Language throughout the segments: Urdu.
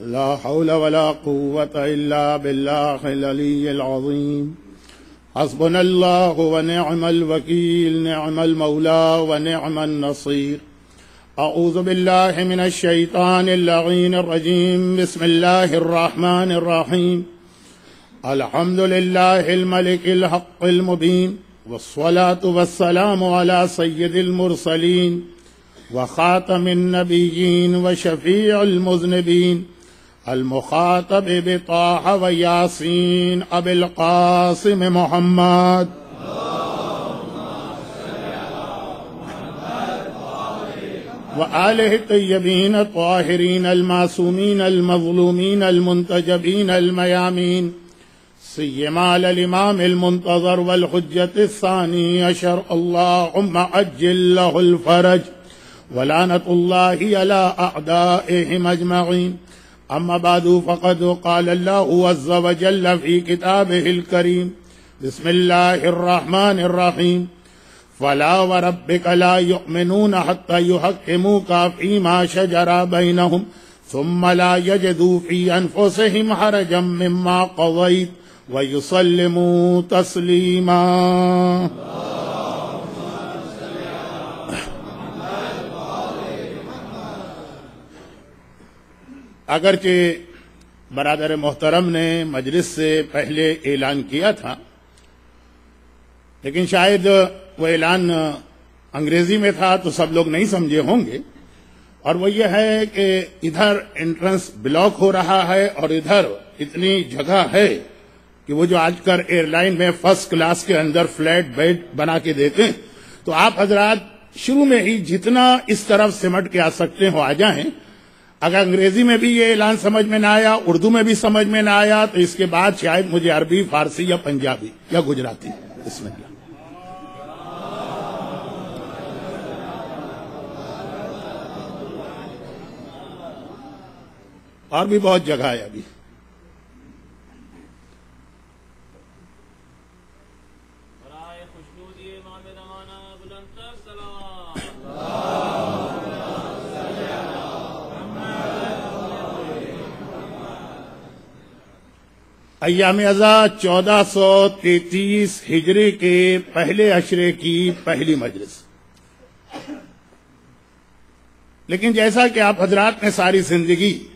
لا حول ولا قوة إلا بالله العلي العظيم. حسبنا الله ونعم الوكيل، نعم المولى ونعم النصير. أعوذ بالله من الشيطان اللعين الرجيم. بسم الله الرحمن الرحيم. الحمد لله الملك الحق المبين، والصلاة والسلام على سيد المرسلين، وخاتم النبيين وشفيع المذنبين المخاطب بطاح وياسين أبي القاسم محمد. وآله الطيبين الطاهرين المعصومين المظلومين المنتجبين الميامين. سيما الإمام المنتظر والحجة الثاني عشر اللهم عجل له الفرج. ولعنة الله على أعدائهم أجمعين. أما بعد، فقد قال الله عز وجل في كتابه الكريم بسم الله الرحمن الرحيم. فلا وربك لا يؤمنون حتى يحكموك فيما شجر بينهم، ثم لا يجدوا في أنفسهم حرجا مما قضيت، ويسلموا تسليما. اگرچہ برادر محترم نے مجلس سے پہلے اعلان کیا تھا، لیکن شاید وہ اعلان انگریزی میں تھا تو سب لوگ نہیں سمجھے ہوں گے۔ اور وہ یہ ہے کہ ادھر انٹرنس بلاک ہو رہا ہے اور ادھر اتنی جگہ ہے کہ وہ جو آج کل ایئر لائن میں فرسٹ کلاس کے اندر فلیٹ بیڈ بنا کے دیتے ہیں، تو آپ حضرات شروع میں ہی جتنا اس طرف سمٹ کے آ سکتے ہو، آ جائیں۔ اگر انگریزی میں بھی یہ اعلان سمجھ میں نہ آیا، اردو میں بھی سمجھ میں نہ آیا، تو اس کے بعد شاید مجھے عربی، فارسی یا پنجابی یا گجراتی اس میں اور بھی بہت جگہ ہے ابھی برائے خوشنودی امام زمانہ بلند تر سلام ایام ازا چودہ سو تینتیس ہجری کے پہلے اشرے کی پہلی مجلس۔ لیکن جیسا کہ آپ حضرات نے ساری زندگی،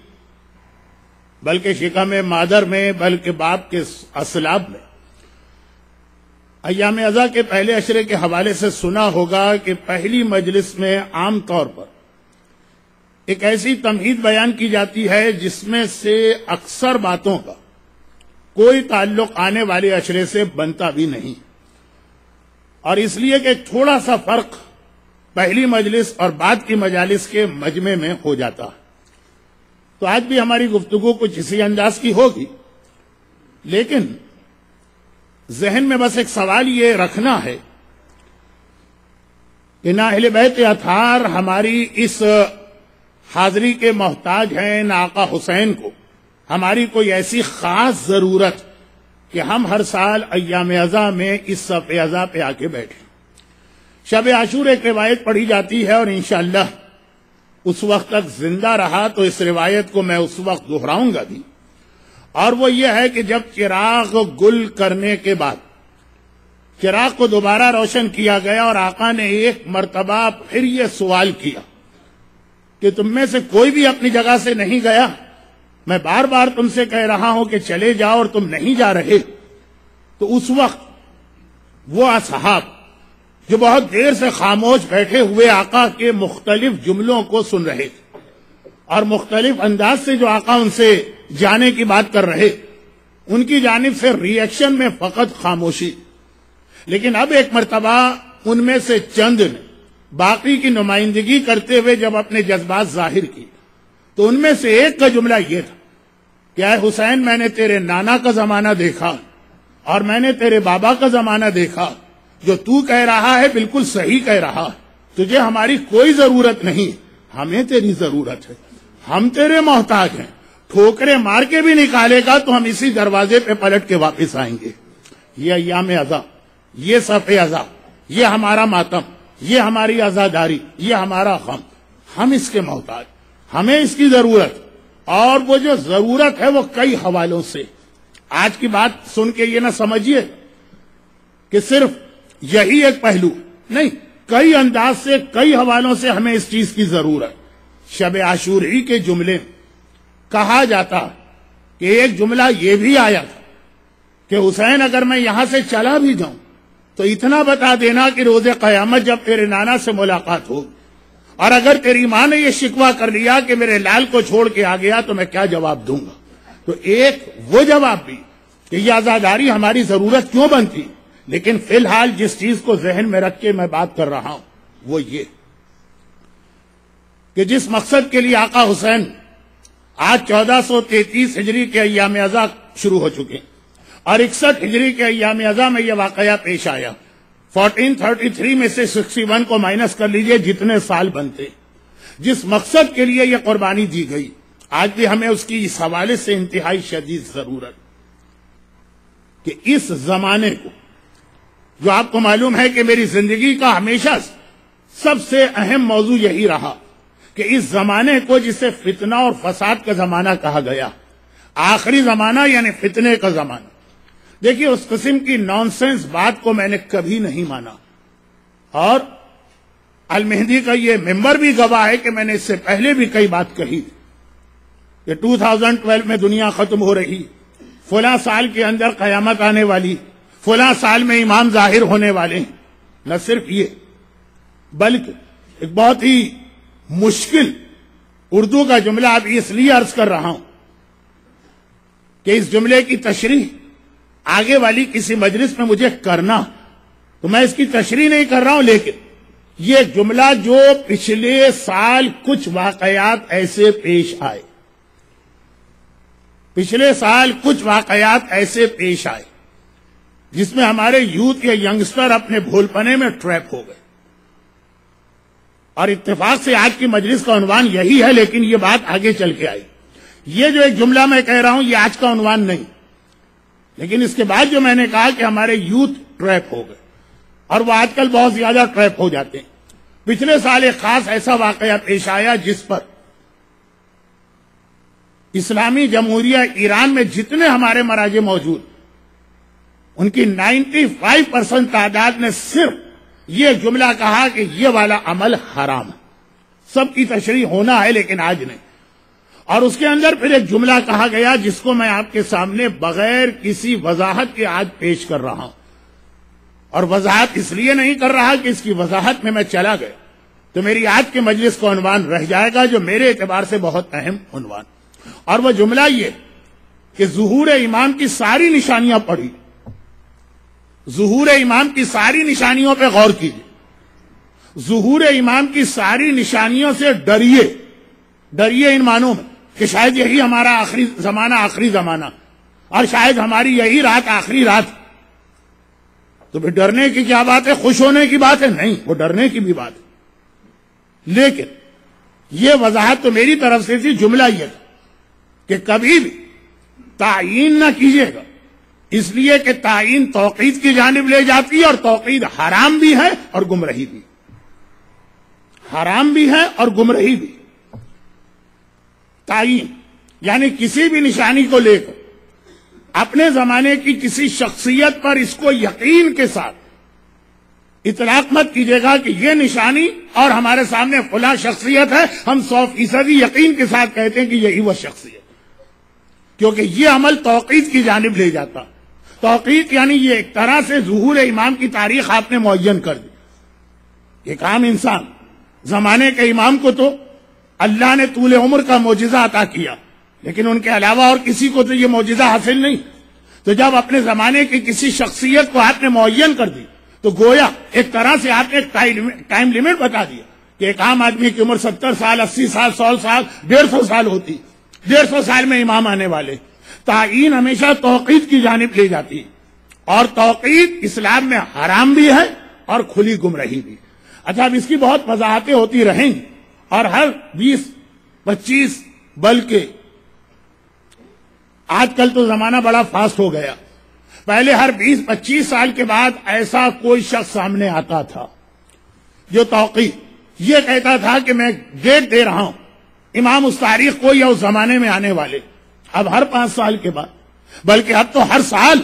بلکہ شکم مادر میں، بلکہ باپ کے اسلاب میں، ایام ازا کے پہلے اشرے کے حوالے سے سنا ہوگا کہ پہلی مجلس میں عام طور پر ایک ایسی تمہید بیان کی جاتی ہے جس میں سے اکثر باتوں کا کوئی تعلق آنے والے اشرے سے بنتا بھی نہیں۔ اور اس لیے کہ تھوڑا سا فرق پہلی مجلس اور بعد کی مجالس کے مجمع میں ہو جاتا۔ تو آج بھی ہماری گفتگو کچھ اسی انداز کی ہوگی۔ لیکن ذہن میں بس ایک سوال یہ رکھنا ہے کہ نہ اہل بیت اتھار ہماری اس حاضری کے محتاج ہیں، نہ آقا حسین کو۔ ہماری کوئی ایسی خاص ضرورت کہ ہم ہر سال ایام ازا میں اس صف ازا پہ آ کے بیٹھیں۔ شب عاشور ایک روایت پڑھی جاتی ہے اور انشاءاللہ اس وقت تک زندہ رہا تو اس روایت کو میں اس وقت دہراؤں گا بھی۔ اور وہ یہ ہے کہ جب چراغ گل کرنے کے بعد چراغ کو دوبارہ روشن کیا گیا اور آقا نے ایک مرتبہ پھر یہ سوال کیا کہ تم میں سے کوئی بھی اپنی جگہ سے نہیں گیا؟ میں بار بار تم سے کہہ رہا ہوں کہ چلے جاؤ اور تم نہیں جا رہے۔ تو اس وقت وہ اصحاب جو بہت دیر سے خاموش بیٹھے ہوئے آقا کے مختلف جملوں کو سن رہے تھے اور مختلف انداز سے جو آقا ان سے جانے کی بات کر رہے، ان کی جانب سے ری ایکشن میں فقط خاموشی۔ لیکن اب ایک مرتبہ ان میں سے چند نے باقی کی نمائندگی کرتے ہوئے جب اپنے جذبات ظاہر کی تو ان میں سے ایک کا جملہ یہ تھا کہ اے حسین، میں نے تیرے نانا کا زمانہ دیکھا اور میں نے تیرے بابا کا زمانہ دیکھا، جو تو کہہ رہا ہے بالکل صحیح کہہ رہا ہے۔ تجھے ہماری کوئی ضرورت نہیں، ہمیں تیری ضرورت ہے۔ ہم تیرے محتاج ہیں۔ ٹھوکرے مار کے بھی نکالے گا تو ہم اسی دروازے پہ پلٹ کے واپس آئیں گے۔ یہ ایام ازا یہ صف ازا یہ ہمارا ماتم، یہ ہماری آزاداری یہ ہمارا غم۔ ہم اس کے محتاج ہمیں اس کی ضرورت۔ اور وہ جو ضرورت ہے وہ کئی حوالوں سے۔ آج کی بات سن کے یہ نہ سمجھیے کہ صرف یہی ایک پہلو۔ نہیں، کئی انداز سے، کئی حوالوں سے ہمیں اس چیز کی ضرورت۔ شب عاشور ہی کے جملے۔ کہا جاتا کہ ایک جملہ یہ بھی آیا تھا کہ حسین، اگر میں یہاں سے چلا بھی جاؤں تو اتنا بتا دینا کہ روز قیامت جب تیرے نانا سے ملاقات ہو۔ اور اگر تیری ماں نے یہ شکوا کر لیا کہ میرے لال کو چھوڑ کے آ گیا تو میں کیا جواب دوں گا؟ تو ایک وہ جواب بھی کہ یہ آزاداری ہماری ضرورت کیوں بنتی لیکن فی الحال جس چیز کو ذہن میں رکھ کے میں بات کر رہا ہوں، وہ یہ کہ جس مقصد کے لیے آقا حسین آج چودہ سو تینتیس ہجری کے ایام ازا شروع ہو چکے اور اکسٹھ ہجری کے ایام ازا میں یہ واقعہ پیش آیا۔ فورٹین تھرٹی تھری میں سے سکسٹی ون کو مائنس کر لیجیے، جتنے سال بنتے۔ جس مقصد کے لیے یہ قربانی دی گئی، آج بھی ہمیں اس کی اس حوالے سے انتہائی شدید ضرورت۔ کہ اس زمانے کو، جو آپ کو معلوم ہے کہ میری زندگی کا ہمیشہ سب سے اہم موضوع یہی رہا، کہ اس زمانے کو جسے فتنہ اور فساد کا زمانہ کہا گیا۔ آخری زمانہ یعنی فتنے کا زمانہ۔ دیکھیے، اس قسم کی نان سینس بات کو میں نے کبھی نہیں مانا۔ اور المہدی کا یہ ممبر بھی گواہ ہے کہ میں نے اس سے پہلے بھی کئی بات کہی کہ ٹو تھاؤزینڈ ٹویلو میں دنیا ختم ہو رہی، فلاں سال کے اندر قیامت آنے والی، فلاں سال میں امام ظاہر ہونے والے ہیں۔ نہ صرف یہ، بلکہ ایک بہت ہی مشکل اردو کا جملہ اب اس لیے عرض کر رہا ہوں کہ اس جملے کی تشریح آگے والی کسی مجلس میں مجھے کرنا تو میں اس کی تشریح نہیں کر رہا ہوں، لیکن یہ جملہ جو پچھلے سال کچھ واقعات ایسے پیش آئے۔ پچھلے سال کچھ واقعات ایسے پیش آئے جس میں ہمارے یوتھ یا ینگسٹر اپنے بھول پنے میں ٹریپ ہو گئے۔ اور اتفاق سے آج کی مجلس کا عنوان یہی ہے، لیکن یہ بات آگے چل کے آئی۔ یہ جو ایک جملہ میں کہہ رہا ہوں، یہ آج کا عنوان نہیں۔ لیکن اس کے بعد جو میں نے کہا کہ ہمارے یوتھ ٹریپ ہو گئے اور وہ آج کل بہت زیادہ ٹریپ ہو جاتے ہیں۔ پچھلے سال ایک خاص ایسا واقعہ پیش آیا جس پر اسلامی جمہوریہ ایران میں جتنے ہمارے مراجے موجود، ان کی نائنٹی فائیو پرسینٹ تعداد نے صرف یہ جملہ کہا کہ یہ والا عمل حرام ہے۔ سب کی تشریح ہونا ہے لیکن آج نہیں۔ اور اس کے اندر پھر ایک جملہ کہا گیا جس کو میں آپ کے سامنے بغیر کسی وضاحت کے آج پیش کر رہا ہوں۔ اور وضاحت اس لیے نہیں کر رہا کہ اس کی وضاحت میں میں چلا گیا۔ تو میری آج کے مجلس کا عنوان رہ جائے گا جو میرے اعتبار سے بہت اہم عنوان۔ اور وہ جملہ یہ کہ ظہور امام کی ساری نشانیاں پڑھی۔ ظہور امام کی ساری نشانیوں پہ غور کیجیے۔ ظہور امام کی ساری نشانیوں سے ڈریے۔ ڈریے ان معنوں میں۔ کہ شاید یہی ہمارا آخری زمانہ آخری زمانہ۔ اور شاید ہماری یہی رات، آخری رات۔ تو پھر ڈرنے کی کیا بات ہے؟ خوش ہونے کی بات ہے؟ نہیں، وہ ڈرنے کی بھی بات ہے۔ لیکن یہ وضاحت تو میری طرف سے تھی، جملہ یہ تھا کہ کبھی بھی تعین نہ کیجیے گا۔ اس لیے کہ تعین توقید کی جانب لے جاتی ہے اور توقید حرام بھی ہے اور گمرہی بھی۔ حرام بھی ہے اور گمرہی بھی۔ تعین یعنی کسی بھی نشانی کو لے کر، اپنے زمانے کی کسی شخصیت پر اس کو یقین کے ساتھ اطلاق مت کیجیے گا کہ یہ نشانی اور ہمارے سامنے فلاں شخصیت ہے، ہم سو فیصدی یقین کے ساتھ کہتے ہیں کہ یہی وہ شخصیت کیونکہ یہ عمل توقید کی جانب لے جاتا۔ توقید یعنی یہ ایک طرح سے ظہور امام کی تاریخ آپ نے معین کر دی۔ ایک عام انسان، زمانے کے امام کو تو اللہ نے طول عمر کا معجزہ عطا کیا لیکن ان کے علاوہ اور کسی کو تو یہ معجزہ حاصل نہیں تو جب اپنے زمانے کی کسی شخصیت کو آپ نے معین کر دی تو گویا ایک طرح سے آپ نے ٹائم لمٹ بتا دیا کہ ایک عام آدمی کی عمر ستر سال، اسی سال، سو سال، ڈیڑھ سو سال ہوتی، ڈیڑھ سو سال میں امام آنے والے۔ تعین ہمیشہ توقید کی جانب لے جاتی۔ اور توقید اسلام میں حرام بھی ہے اور کھلی گمرہی بھی۔ اچھا اب اس کی بہت وضاحتیں ہوتی رہیں۔ گی اور ہر بیس، پچیس، بلکہ آج کل تو زمانہ بڑا فاسٹ ہو گیا۔ پہلے ہر بیس، پچیس سال کے بعد ایسا کوئی شخص سامنے آتا تھا جو توقع یہ کہتا تھا کہ میں ڈیٹ دے رہا ہوں۔ امام اس تاریخ کو یا اس زمانے میں آنے والے۔ اب ہر پانچ سال کے بعد۔ بلکہ اب تو ہر سال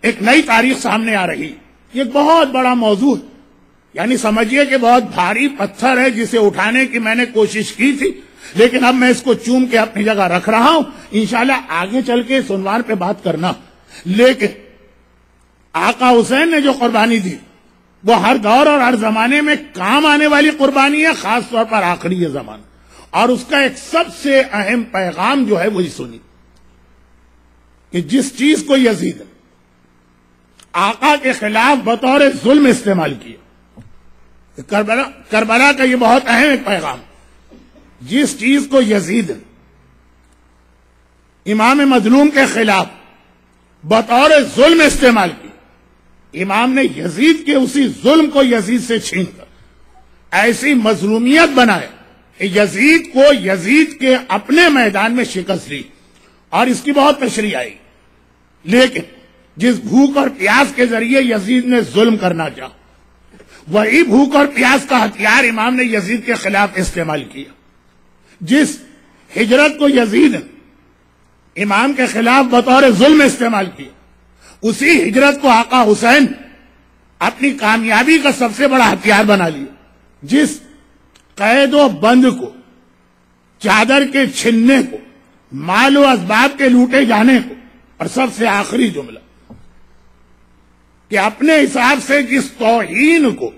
ایک نئی تاریخ سامنے آ رہی۔ یہ بہت بڑا موضوع ہے۔ یعنی سمجھیے کہ بہت بھاری پتھر ہے جسے اٹھانے کی میں نے کوشش کی تھی، لیکن اب میں اس کو چوم کے اپنی جگہ رکھ رہا ہوں۔ انشاءاللہ آگے چل کے اس عنوان پہ بات کرنا۔ لیکن آقا حسین نے جو قربانی دی، وہ ہر دور اور ہر زمانے میں کام آنے والی قربانی ہے، خاص طور پر آخری یہ زمانہ۔ اور اس کا ایک سب سے اہم پیغام جو ہے، وہی سنی۔ کہ جس چیز کو یزید آقا کے خلاف بطور ظلم استعمال کیا کربلا کربلا کا یہ بہت اہم ایک پیغام۔ جس چیز کو یزید امام مظلوم کے خلاف بطور ظلم استعمال کی، امام نے یزید کے اسی ظلم کو یزید سے چھین کر ایسی مظلومیت بنائے کہ یزید کو یزید کے اپنے میدان میں شکست لی اور اس کی بہت تشریح آئی۔ لیکن جس بھوک اور پیاس کے ذریعے یزید نے ظلم کرنا چاہا وہی بھوک اور پیاس کا ہتھیار امام نے یزید کے خلاف استعمال کیا۔ جس ہجرت کو یزید امام کے خلاف بطور ظلم استعمال کیا، اسی ہجرت کو آقا حسین اپنی کامیابی کا سب سے بڑا ہتھیار بنا لیا۔ جس قید و بند کو، چادر کے چھننے کو، مال و اسباب کے لوٹے جانے کو، اور سب سے آخری جملہ۔ کہ اپنے حساب سے جس توہین کو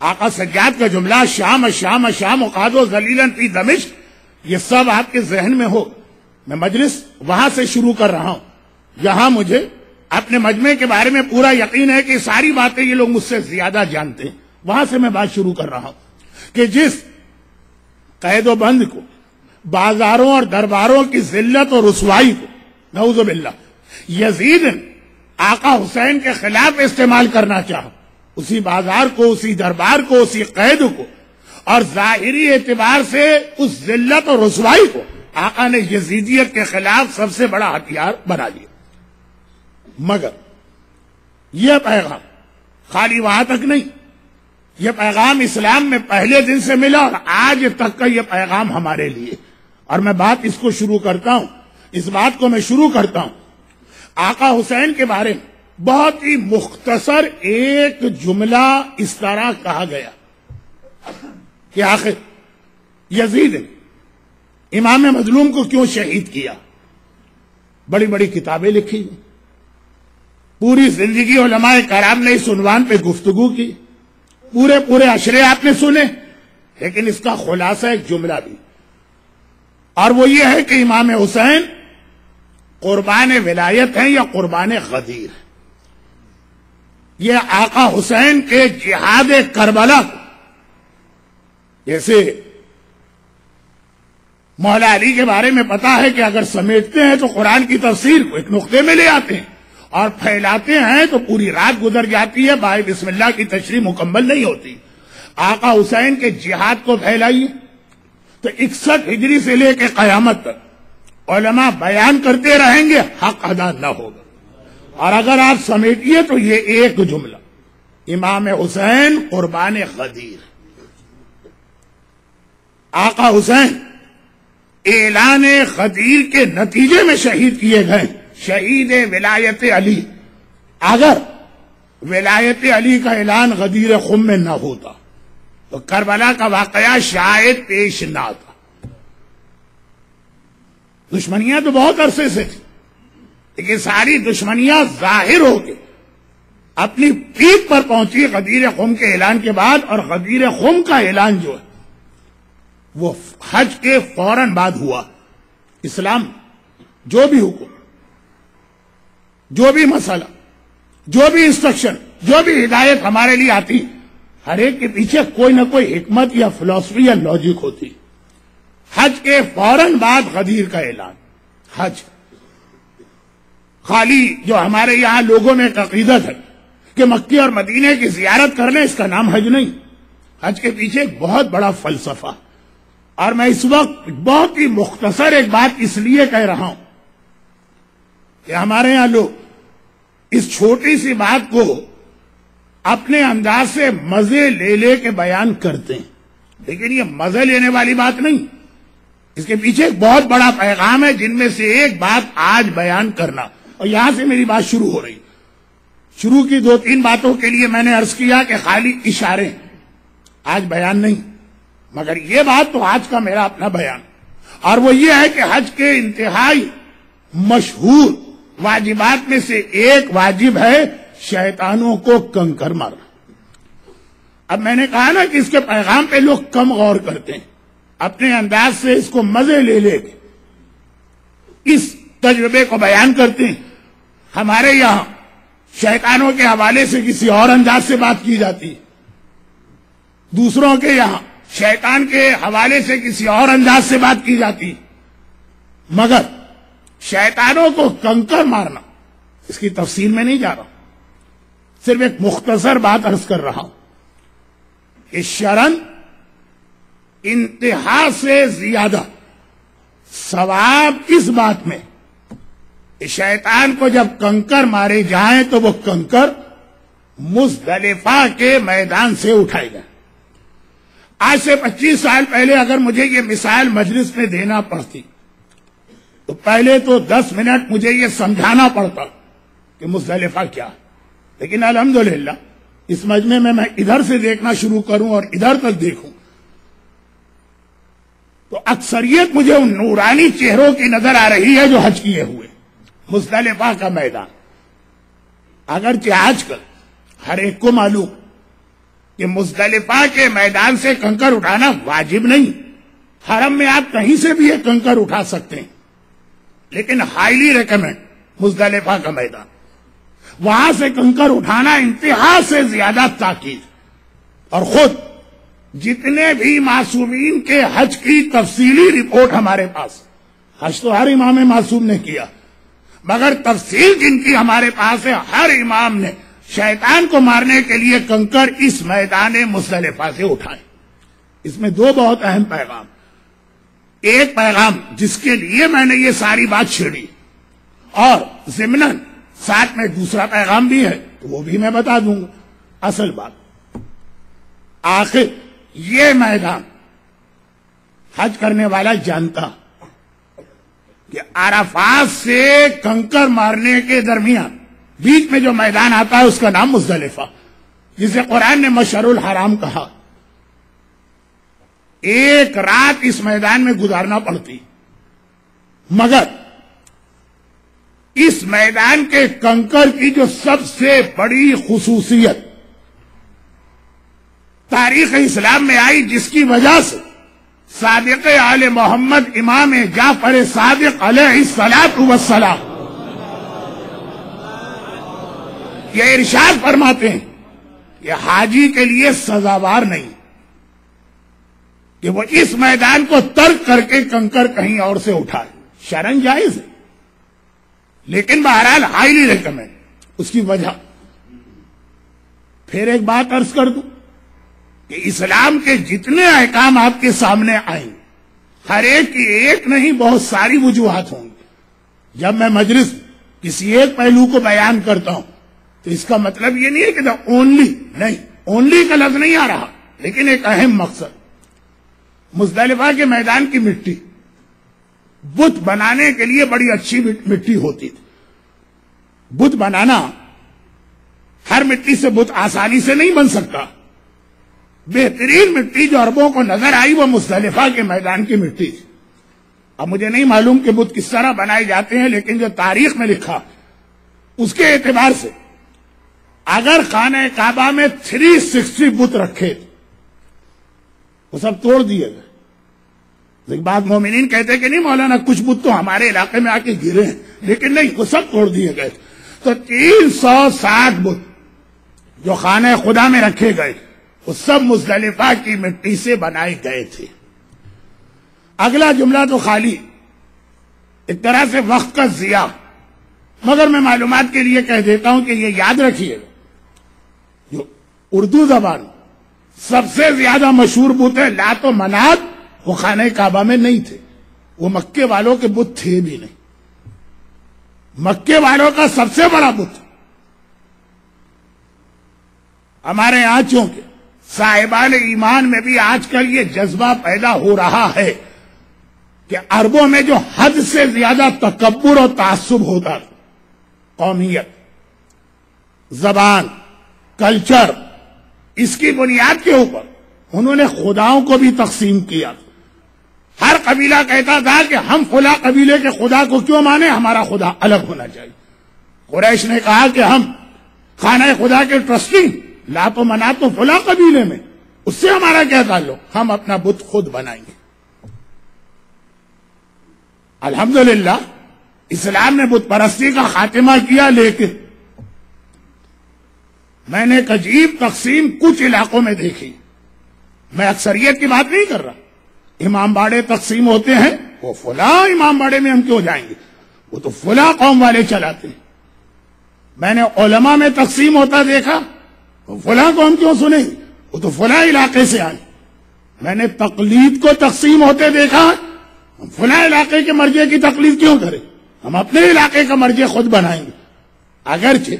آقا سجاد کا جملہ شام شام شام اوقاد و زلیلن پی دمش یہ سب آپ کے ذہن میں ہو۔ میں مجلس وہاں سے شروع کر رہا ہوں۔ یہاں مجھے اپنے مجمع کے بارے میں پورا یقین ہے کہ ساری باتیں یہ لوگ مجھ سے زیادہ جانتے ہیں۔ وہاں سے میں بات شروع کر رہا ہوں کہ جس قید و بند کو، بازاروں اور درباروں کی ذلت اور رسوائی کو، نعوذ باللہ، یزید آقا حسین کے خلاف استعمال کرنا چاہو اسی بازار کو، اسی دربار کو، اسی قید کو۔ اور ظاہری اعتبار سے اس ذلت اور رسوائی کو۔ آقا نے یزیدیت کے خلاف سب سے بڑا ہتھیار بنا لیا۔ مگر یہ پیغام خالی وہاں تک نہیں، یہ پیغام اسلام میں پہلے دن سے ملا اور آج تک کا یہ پیغام ہمارے لیے۔ اور میں بات اس کو شروع کرتا ہوں۔ اس بات کو میں شروع کرتا ہوں۔ آقا حسین کے بارے میں بہت ہی مختصر ایک جملہ اس طرح کہا گیا کہ آخر یزید امام مظلوم کو کیوں شہید کیا؟ بڑی بڑی کتابیں لکھی پوری زندگی علماء کرام نے اس عنوان پہ گفتگو کی۔ پورے پورے اشرے آپ نے سنے، لیکن اس کا خلاصہ ایک جملہ بھی۔ اور وہ یہ ہے کہ امام حسین قربان ولایت ہیں یا قربان غدیر ہیں؟ یہ آقا حسین کے جہاد کربلا کو، جیسے مولا علی کے بارے میں پتا ہے کہ اگر سمیٹتے ہیں تو قرآن کی تفسیر کو ایک نقطے میں لے آتے ہیں اور پھیلاتے ہیں تو پوری رات گزر جاتی ہے، بھائی بسم اللہ کی تشریح مکمل نہیں ہوتی۔ آقا حسین کے جہاد کو پھیلائیے تو اکسٹھ ہجری سے لے کے قیامت تک علماء بیان کرتے رہیں گے، حق ادا نہ ہوگا۔ اور اگر آپ سمیٹیے تو یہ ایک جملہ، امام حسین قربان خدیر آقا حسین، اعلان خدیر کے نتیجے میں شہید کیے گئے، شہید ولایت علی۔ اگر ولایت علی کا اعلان غدیر خم میں نہ ہوتا، تو کربلا کا واقعہ شاید پیش نہ آتا دشمنیاں تو بہت عرصے سے تھی لیکن ساری دشمنیاں ظاہر ہو کے اپنی پیٹ پر پہنچی غدیر خم کے اعلان کے بعد، اور غدیر خم کا اعلان جو ہے، وہ حج کے فوراً بعد ہوا۔ اسلام، جو بھی حکم، جو بھی مسئلہ، جو بھی انسٹرکشن جو بھی ہدایت ہمارے لیے آتی، ہر ایک کے پیچھے کوئی نہ کوئی حکمت یا فلسفی یا لاجک ہوتی۔ حج کے فوراً بعد غدیر کا اعلان۔ حج۔ خالی جو ہمارے یہاں لوگوں میں عقیدت ہے کہ مکی اور مدینے کی زیارت کرنے اس کا نام حج نہیں۔ حج کے پیچھے ایک بہت بڑا فلسفہ۔ اور میں اس وقت بہت ہی مختصر ایک بات اس لیے کہہ رہا ہوں کہ ہمارے یہاں لوگ اس چھوٹی سی بات کو اپنے انداز سے مزے لے لے کے بیان کرتے ہیں۔ لیکن یہ مزے لینے والی بات نہیں۔ اس کے پیچھے ایک بہت بڑا پیغام ہے جن میں سے ایک بات آج بیان کرنا اور یہاں سے میری بات شروع ہو رہی شروع کی دو تین باتوں کے لیے میں نے عرض کیا کہ خالی اشارے آج بیان نہیں، مگر یہ بات تو آج کا میرا اپنا بیان۔ اور وہ یہ ہے کہ حج کے انتہائی مشہور واجبات میں سے ایک واجب ہے شیطانوں کو کنکر مارنا۔ اب میں نے کہا نا کہ اس کے پیغام پہ لوگ کم غور کرتے ہیں۔ اپنے انداز سے اس کو مزے لے لے کے اس تجربے کو بیان کرتے ہیں۔ ہمارے یہاں شیطانوں کے حوالے سے کسی اور انداز سے بات کی جاتی ہے۔ دوسروں کے یہاں شیطان کے حوالے سے کسی اور انداز سے بات کی جاتی مگر شیطانوں کو کنکر مارنا، اس کی تفصیل میں نہیں جا رہا صرف ایک مختصر بات عرض کر رہا ہوں۔ کہ شرن انتہا سے زیادہ ثواب اس بات میں شیطان کو جب کنکر مارے جائیں تو وہ کنکر مزدلفہ کے میدان سے اٹھائے جائیں آج سے پچیس سال پہلے اگر مجھے یہ مثال مجلس میں دینا پڑتی، تو پہلے تو دس منٹ مجھے یہ سمجھانا پڑتا کہ مزدلفہ کیا۔ لیکن الحمدللہ، اس مجمع میں میں ادھر سے دیکھنا شروع کروں اور ادھر تک دیکھوں۔ تو اکثریت مجھے ان نورانی چہروں کی نظر آ رہی ہے جو حج کیے ہوئے۔ مزدلفہ کا میدان۔ اگرچہ آج کل ہر ایک کو معلوم کہ مزدلفہ کے میدان سے کنکر اٹھانا واجب نہیں۔ حرم میں آپ کہیں سے بھی یہ کنکر اٹھا سکتے ہیں۔ لیکن ہائیلی ریکمینڈ مزدلفہ کا میدان۔ وہاں سے کنکر اٹھانا انتہا سے زیادہ تاکید۔ اور خود جتنے بھی معصومین کے حج کی تفصیلی رپورٹ ہمارے پاس، حج تو ہر امام معصوم نے کیا، مگر تفصیل جن کی ہمارے پاس ہے، ہر امام نے شیطان کو مارنے کے لیے کنکر اس میدان مصطلفہ سے اٹھائے۔ اس میں دو بہت اہم پیغام۔ ایک پیغام جس کے لیے میں نے یہ ساری بات چھیڑی، اور ضمن ساتھ میں دوسرا پیغام بھی ہے، تو وہ بھی میں بتا دوں گا۔ اصل بات۔ آخر یہ میدان حج کرنے والا جانتا کہ عرفات سے کنکر مارنے کے درمیان بیچ میں جو میدان آتا ہے اس کا نام مزدلفہ، جسے قرآن نے مشر الحرام کہا۔ ایک رات اس میدان میں گزارنا پڑتی۔ مگر اس میدان کے کنکر کی جو سب سے بڑی خصوصیت تاریخ اسلام میں آئی جس کی وجہ سے صادق آل محمد امام جعفر صادق علیہ السلاط یہ ارشاد فرماتے ہیں کہ حاجی کے لیے سزاوار نہیں کہ وہ اس میدان کو ترک کر کے کنکر کہیں اور سے اٹھائے۔ شرن جائز ہے۔ لیکن بہرحال ہائیلی ریکمینڈ اس کی وجہ۔ پھر ایک بات ارض کر دوں۔ کہ اسلام کے جتنے احکام آپ کے سامنے آئیں، ہر ایک کی ایک نہیں، بہت ساری وجوہات ہوں گی۔ جب میں مجلس کسی ایک پہلو کو بیان کرتا ہوں، تو اس کا مطلب یہ نہیں ہے کہ اونلی نہیں اونلی کا لفظ نہیں آ رہا، لیکن ایک اہم مقصد۔ مزدلفہ کے میدان کی مٹی، بت بنانے کے لیے بڑی اچھی مٹی ہوتی تھی۔ بت بنانا ہر مٹی سے بت آسانی سے نہیں بن سکتا۔ بہترین مٹی جو اربوں کو نظر آئی وہ مزدلفہ کے میدان کی مٹی تھی۔ اب مجھے نہیں معلوم کہ بت کس طرح بنائے جاتے ہیں، لیکن جو تاریخ میں لکھا، اس کے اعتبار سے اگر خانہ کعبہ میں تھری سکسٹی بت رکھے، وہ سب توڑ دیے گئے۔ بات مومنین کہتے کہ نہیں مولانا، کچھ بت تو ہمارے علاقے میں آ کے گرے ہیں، لیکن نہیں، وہ سب توڑ دیے گئے۔ تو تین سو ساٹھ بت جو خانہ خدا میں رکھے گئے وہ سب مزدلفہ کی مٹی سے بنائے گئے تھے۔ اگلا جملہ تو خالی۔ ایک طرح سے وقت کا ضیاع۔ مگر میں معلومات کے لیے کہہ دیتا ہوں کہ یہ یاد رکھیے۔ جو اردو زبان سب سے زیادہ مشہور بت ہے لات و منات، وہ خانہ کعبہ میں نہیں تھے۔ وہ مکے والوں کے بت تھے بھی نہیں۔ مکے والوں کا سب سے بڑا بت۔ ہمارے یہاں چونکہ صاحبان ایمان میں بھی آج کل یہ جذبہ پیدا ہو رہا ہے کہ عربوں میں جو حد سے زیادہ تکبر اور تعصب ہوتا قومیت، زبان، کلچر، اس کی بنیاد کے اوپر انہوں نے خداؤں کو بھی تقسیم کیا۔ ہر قبیلہ کہتا تھا کہ ہم فلاں قبیلے کے خدا کو کیوں مانے ہمارا خدا الگ ہونا چاہیے۔ قریش نے کہا کہ ہم خانہ خدا کے ٹرسٹی لا تو منا تو فلاں قبیلے میں، اس سے ہمارا کیا تعلق؟ ہم اپنا بت خود بنائیں گے۔ الحمدللہ، اسلام نے بت پرستی کا خاتمہ کیا، لیکن میں نے ایک عجیب تقسیم کچھ علاقوں میں دیکھی۔ میں اکثریت کی بات نہیں کر رہا۔ امام باڑے تقسیم ہوتے ہیں، وہ فلاں امام باڑے میں ہم کیوں جائیں گے؟ وہ تو فلاں قوم والے چلاتے ہیں۔ میں نے علماء میں تقسیم ہوتا دیکھا۔ وہ فلاں قوم کیوں سنیں؟ وہ تو فلاں علاقے سے آئے۔ میں نے تقلید کو تقسیم ہوتے دیکھا۔ ہم فلاں علاقے کے مرجے کی تقلید کیوں کریں؟ ہم اپنے علاقے کا مرجے خود بنائیں گے۔ اگرچہ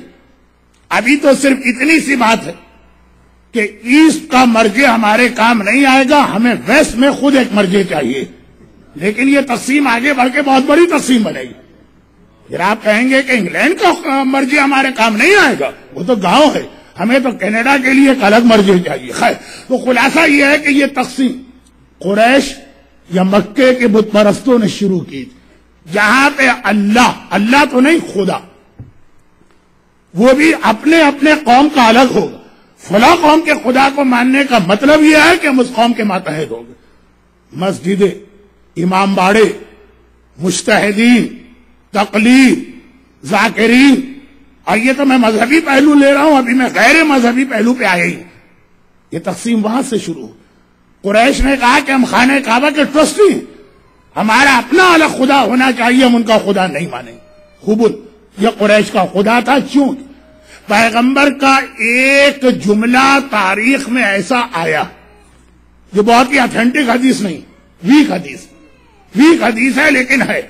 ابھی تو صرف اتنی سی بات ہے کہ ایسٹ کا مرجے ہمارے کام نہیں آئے گا، ہمیں ویسٹ میں خود ایک مرجے چاہیے۔ لیکن یہ تقسیم آگے بڑھ کے بہت بڑی تقسیم بنے گی۔ پھر آپ کہیں گے کہ انگلینڈ کا مرجے ہمارے کام نہیں آئے گا، وہ تو گاؤں ہے۔ ہمیں تو کینیڈا کے لیے ایک الگ مرجے چاہیے۔ خیر، تو خلاصہ یہ ہے کہ یہ تقسیم قریش یا مکے کے بت پرستوں نے شروع کی تھی۔ جہاں پہ اللہ اللہ تو نہیں، خدا۔ وہ بھی اپنے اپنے قوم کا الگ ہوگا۔ فلاں قوم کے خدا کو ماننے کا مطلب یہ ہے کہ ہم اس قوم کے ماتحت ہو گئے مسجد امام باڑے مشتحدین تقلید، ذاکرین اور یہ تو میں مذہبی پہلو لے رہا ہوں، ابھی میں غیر مذہبی پہلو پہ آیا ہی۔ یہ تقسیم وہاں سے شروع۔ قریش نے کہا کہ ہم خانہ کعبہ کے ٹرسٹی ہیں۔ ہمارا اپنا الگ خدا ہونا چاہیے، ہم ان کا خدا نہیں مانیں۔ حبل یہ قریش کا خدا تھا چوں پیغمبر کا ایک جملہ تاریخ میں ایسا آیا، جو بہت ہی اتھینٹک حدیث نہیں ویک حدیث۔ ویک حدیث ہے لیکن ہے۔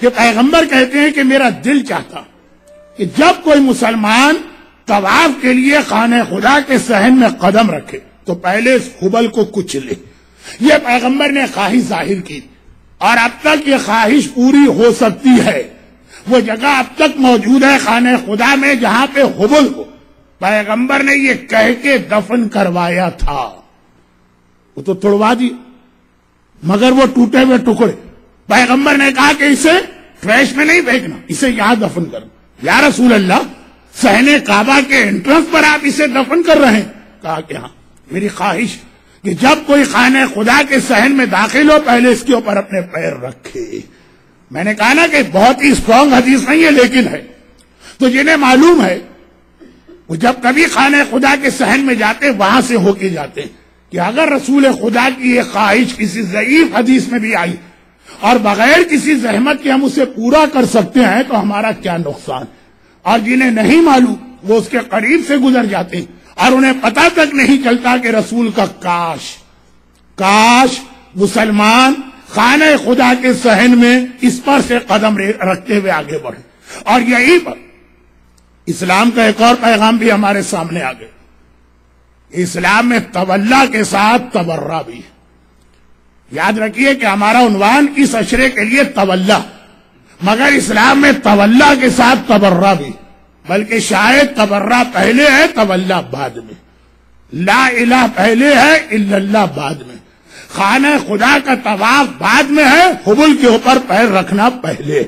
کہ پیغمبر کہتے ہیں کہ میرا دل چاہتا۔ کہ جب کوئی مسلمان طواف کے لیے خانہ خدا کے سہن میں قدم رکھے، تو پہلے اس حبل کو کچھ لے۔ یہ پیغمبر نے خواہش ظاہر کی اور اب تک یہ خواہش پوری ہو سکتی ہے۔ وہ جگہ اب تک موجود ہے خانہ خدا میں جہاں پہ حبل کو پیغمبر نے یہ کہہ کے دفن کروایا تھا۔ وہ تو توڑوا دی، مگر وہ ٹوٹے ہوئے ٹکڑے۔ پیغمبر نے کہا کہ اسے ٹریش میں نہیں پھینکنا اسے یہاں دفن کرنا۔ یا رسول اللہ سہنے کعبہ کے انٹرنس پر آپ اسے دفن کر رہے ہیں۔ کہا کہ ہاں میری خواہش کہ جب کوئی خانہ خدا کے سہن میں داخل ہو، پہلے اس کے اوپر اپنے پیر رکھے۔ میں نے کہا نا کہ بہت ہی اسٹرانگ حدیث نہیں ہے، لیکن ہے۔ تو جنہیں معلوم ہے، وہ جب کبھی خانہ خدا کے سہن میں جاتے، وہاں سے ہو کے جاتے کہ اگر رسول خدا کی یہ خواہش کسی ضعیف حدیث میں بھی آئی اور بغیر کسی زحمت کے ہم اسے پورا کر سکتے ہیں تو ہمارا کیا نقصان؟ اور جنہیں نہیں معلوم، وہ اس کے قریب سے گزر جاتے ہیں اور انہیں پتا تک نہیں چلتا کہ رسول کا کاش کاش مسلمان خانہ خدا کے سہن میں اس پر سے قدم رکھتے ہوئے آگے بڑھے۔ اور یہی پر اسلام کا ایک اور پیغام بھی ہمارے سامنے آ گئے اسلام میں طلّہ کے ساتھ تبرہ بھی ہے۔ یاد رکھیے کہ ہمارا عنوان اس اشرے کے لیے طلّہ مگر اسلام میں طلّہ کے ساتھ تبرہ بھی، بلکہ شاید تبرہ پہلے ہے طلّہ بعد میں۔ لا الہ پہلے ہے، اللہ بعد میں۔ خانہ خدا کا طواف بعد میں ہے، حبل کے اوپر پیر رکھنا پہلے۔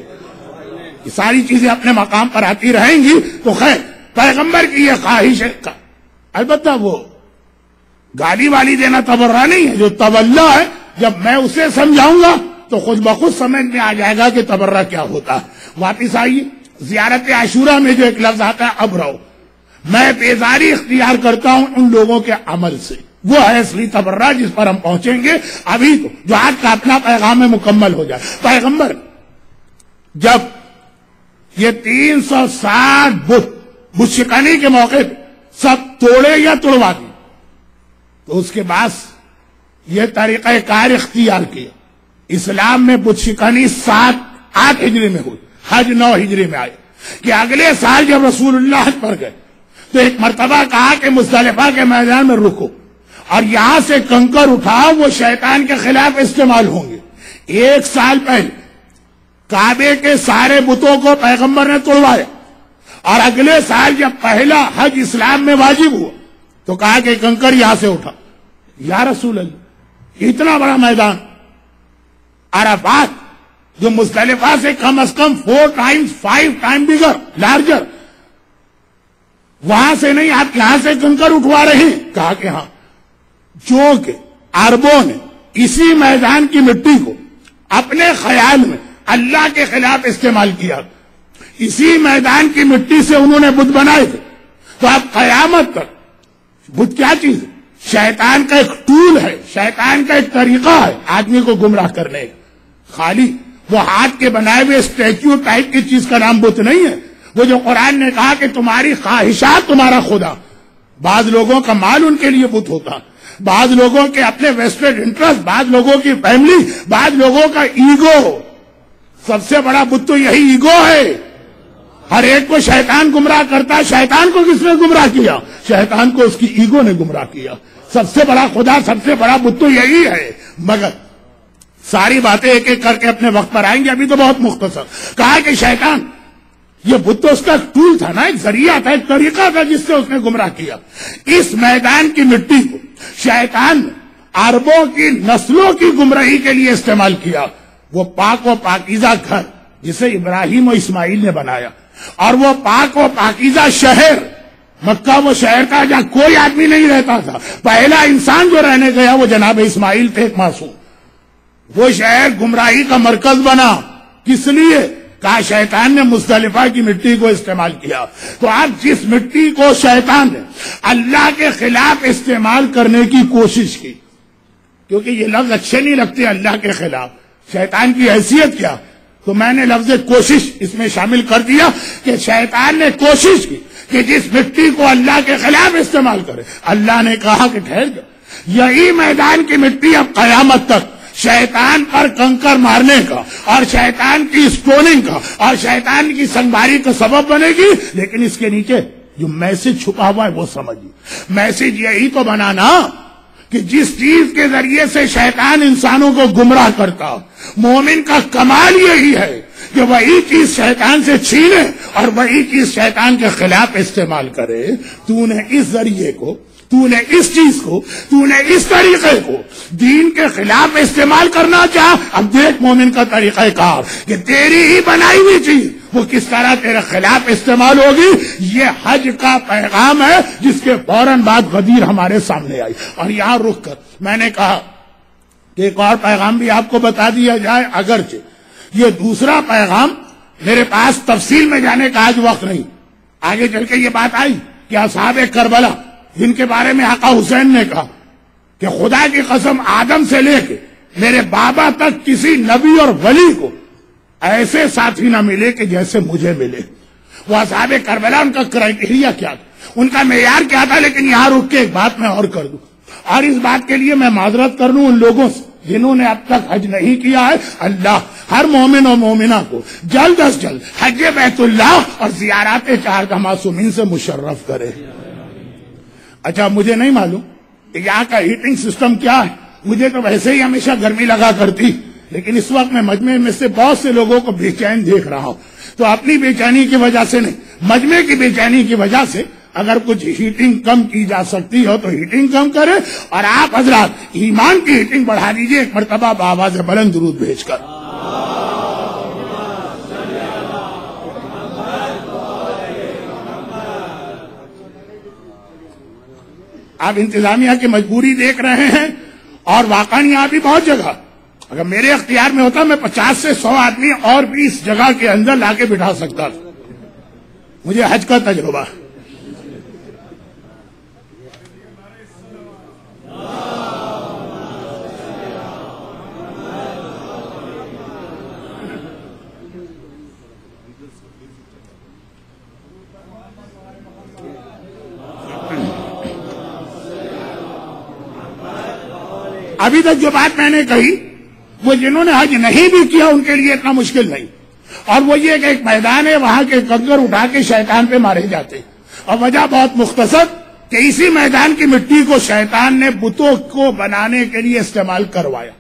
یہ ساری چیزیں اپنے مقام پر آتی رہیں گی، تو خیر، پیغمبر کی یہ خواہش ہے۔ البتہ وہ گالی والی دینا تبرہ نہیں ہے، جو طلّہ ہے جب میں اسے سمجھاؤں گا تو خود بخود سمجھ میں آ جائے گا کہ تبرہ کیا ہوتا۔ ہے واپس آئیے۔ زیارت عاشورہ میں جو ایک لفظ آتا ہے، اب رہو۔ میں بیزاری اختیار کرتا ہوں ان لوگوں کے عمل سے۔ وہ ہے اصلی تبرہ جس پر ہم پہنچیں گے۔ ابھی تو جو آج کا اپنا پیغام میں مکمل ہو جائے۔ پیغمبر، جب یہ تین سو ساٹھ بت بت شکانی کے موقع پہ سب توڑے یا توڑوا دی، تو اس کے بعد یہ طریقہ کار اختیار کیا۔ اسلام میں بت سات، آٹھ ہجری میں ہوئی، حج نو ہجری میں آئے کہ اگلے سال جب رسول اللہ حج پر گئے، تو ایک مرتبہ کہا کہ مصطلفہ کے میدان میں رکو۔ اور یہاں سے کنکر اٹھاؤ، وہ شیطان کے خلاف استعمال ہوں گے۔ ایک سال پہلے کعبے کے سارے بتوں کو پیغمبر نے توڑوایا۔ اور اگلے سال جب پہلا حج اسلام میں واجب ہوا، تو کہا کہ کنکر یہاں سے اٹھا یا رسول اللہ اتنا بڑا میدان۔ عرفات، جو مستلفہ سے کم از کم four times five time bigger larger وہاں سے نہیں، آپ یہاں سے کنکر اٹھوا رہے ہیں۔ کہا کہ ہاں۔ جو کہ عربوں نے اسی میدان کی مٹی کو اپنے خیال میں اللہ کے خلاف استعمال کیا۔ اسی میدان کی مٹی سے انہوں نے بدھ بنائے تھے۔ تو اب قیامت تک بدھ کیا چیز ہے؟ شیطان کا ایک ٹول ہے، شیطان کا ایک طریقہ ہے آدمی کو گمراہ کرنے کا۔ خالی وہ ہاتھ کے بنائے ہوئے اسٹیچو ٹائپ کی چیز کا نام بت نہیں ہے۔ وہ جو قرآن نے کہا کہ تمہاری خواہشات تمہارا خدا۔ بعض لوگوں کا مال ان کے لیے بت ہوتا۔ بعض لوگوں کے اپنے ویسٹڈ انٹرسٹ، بعض لوگوں کی فیملی، بعض لوگوں کا ایگو۔ سب سے بڑا بت تو یہی ایگو ہے۔ ہر ایک کو شیطان گمراہ کرتا ہے۔ شیطان کو کس نے گمراہ کیا؟ شیطان کو اس کی ایگو نے گمراہ کیا۔ سب سے بڑا خدا، سب سے بڑا بت تو یہی ہے۔ مگر ساری باتیں ایک ایک کر کے اپنے وقت پر آئیں گے ابھی تو بہت مختصر۔ کہا کہ شیطان، یہ بت تو اس کا ٹول تھا نا، ایک ذریعہ تھا، ایک طریقہ تھا جس سے اس نے گمراہ کیا۔ اس میدان کی مٹی کو شیطان نے اربوں کی نسلوں کی گمراہی کے لیے استعمال کیا۔ وہ پاک و پاکیزہ گھر، جسے ابراہیم و اسماعیل نے بنایا۔ اور وہ پاک و پاکیزہ شہر، مکہ وہ شہر تھا جہاں کوئی آدمی نہیں رہتا تھا۔ پہلا انسان جو رہنے گیا وہ جناب اسماعیل تھے، ایک معصوم۔ وہ شہر گمراہی کا مرکز بنا۔ کس لیے؟ کہا شیطان نے مستلفہ کی مٹی کو استعمال کیا۔ تو آپ جس مٹی کو شیطان نے اللہ کے خلاف استعمال کرنے کی کوشش کی، کیونکہ یہ لفظ اچھے نہیں لگتے اللہ کے خلاف۔ شیطان کی حیثیت کیا؟ تو میں نے لفظ کوشش اس میں شامل کر دیا کہ شیطان نے کوشش کی کہ جس مٹی کو اللہ کے خلاف استعمال کرے۔ اللہ نے کہا کہ ٹھہر گیا یہی میدان کی مٹی اب قیامت تک۔ شیطان پر کنکر مارنے کا اور شیطان کی اسٹوننگ کا اور شیطان کی سنباری کا سبب بنے گی۔ لیکن اس کے نیچے جو میسج چھپا ہوا ہے وہ سمجھیے۔ میسج یہی تو بنانا کہ جس چیز کے ذریعے سے شیطان انسانوں کو گمراہ کرتا، مومن کا کمال یہی ہے کہ وہی چیز شیطان سے چھینے اور وہی چیز شیطان کے خلاف استعمال کرے۔ تو نے اس ذریعے کو، تو نے اس چیز کو، تو نے اس طریقے کو دین کے خلاف استعمال کرنا چاہ۔ اب دیکھ مومن کا طریقہ کار کہ تیری ہی بنائی ہوئی چیز وہ کس طرح تیرے خلاف استعمال ہوگی؟ یہ حج کا پیغام ہے جس کے فوراً بعد غدیر ہمارے سامنے آئی۔ اور یہاں رک کر میں نے کہا کہ ایک اور پیغام بھی آپ کو بتا دیا جائے، اگرچہ یہ دوسرا پیغام میرے پاس تفصیل میں جانے کا آج وقت نہیں۔ آگے چل کے یہ بات آئی کہ اصحاب کربلا، جن کے بارے میں آقا حسین نے کہا کہ خدا کی قسم آدم سے لے کے میرے بابا تک کسی نبی اور ولی کو ایسے ساتھی نہ ملے کہ جیسے مجھے ملے۔ وہ اصحاب کربلا، ان کا کرائٹیریا کیا تھا؟ ان کا معیار کیا تھا؟ لیکن یہاں رک کے ایک بات میں اور کر دوں۔ اور اس بات کے لیے میں معذرت کر لوں ان لوگوں سے جنہوں نے اب تک حج نہیں کیا ہے۔ اللہ ہر مومن اور مومنہ کو جلد از جلد حج بیت اللہ اور زیارات چار معصومین سے مشرف کرے۔ اچھا مجھے نہیں معلوم کہ یہاں کا ہیٹنگ سسٹم کیا ہے۔ مجھے تو ویسے ہی ہمیشہ گرمی لگا کرتی۔ لیکن اس وقت میں مجمع میں سے بہت سے لوگوں کو بے چین دیکھ رہا ہوں۔ تو اپنی بے چینی کی وجہ سے نہیں، مجمع کی بے چینی کی وجہ سے اگر کچھ ہیٹنگ کم کی جا سکتی ہو تو ہیٹنگ کم کرے اور آپ حضرات ایمان کی ہیٹنگ بڑھا دیجیے، ایک مرتبہ بآواز بلند درود بھیج کر۔ آپ انتظامیہ کی مجبوری دیکھ رہے ہیں اور واقعی بھی بہت جگہ۔ اگر میرے اختیار میں ہوتا میں پچاس سے سو آدمی اور بھی اس جگہ کے اندر لا کے بٹھا سکتا تھا۔ مجھے حج کا تجربہ۔ ابھی تک جو بات میں نے کہی وہ جنہوں نے حج نہیں بھی کیا ان کے لیے اتنا مشکل نہیں۔ اور وہ یہ کہ ایک میدان ہے، وہاں کے کنکر اٹھا کے شیطان پہ مارے جاتے۔ اور وجہ بہت مختصر کہ اسی میدان کی مٹی کو شیطان نے بتوں کو بنانے کے لیے استعمال کروایا۔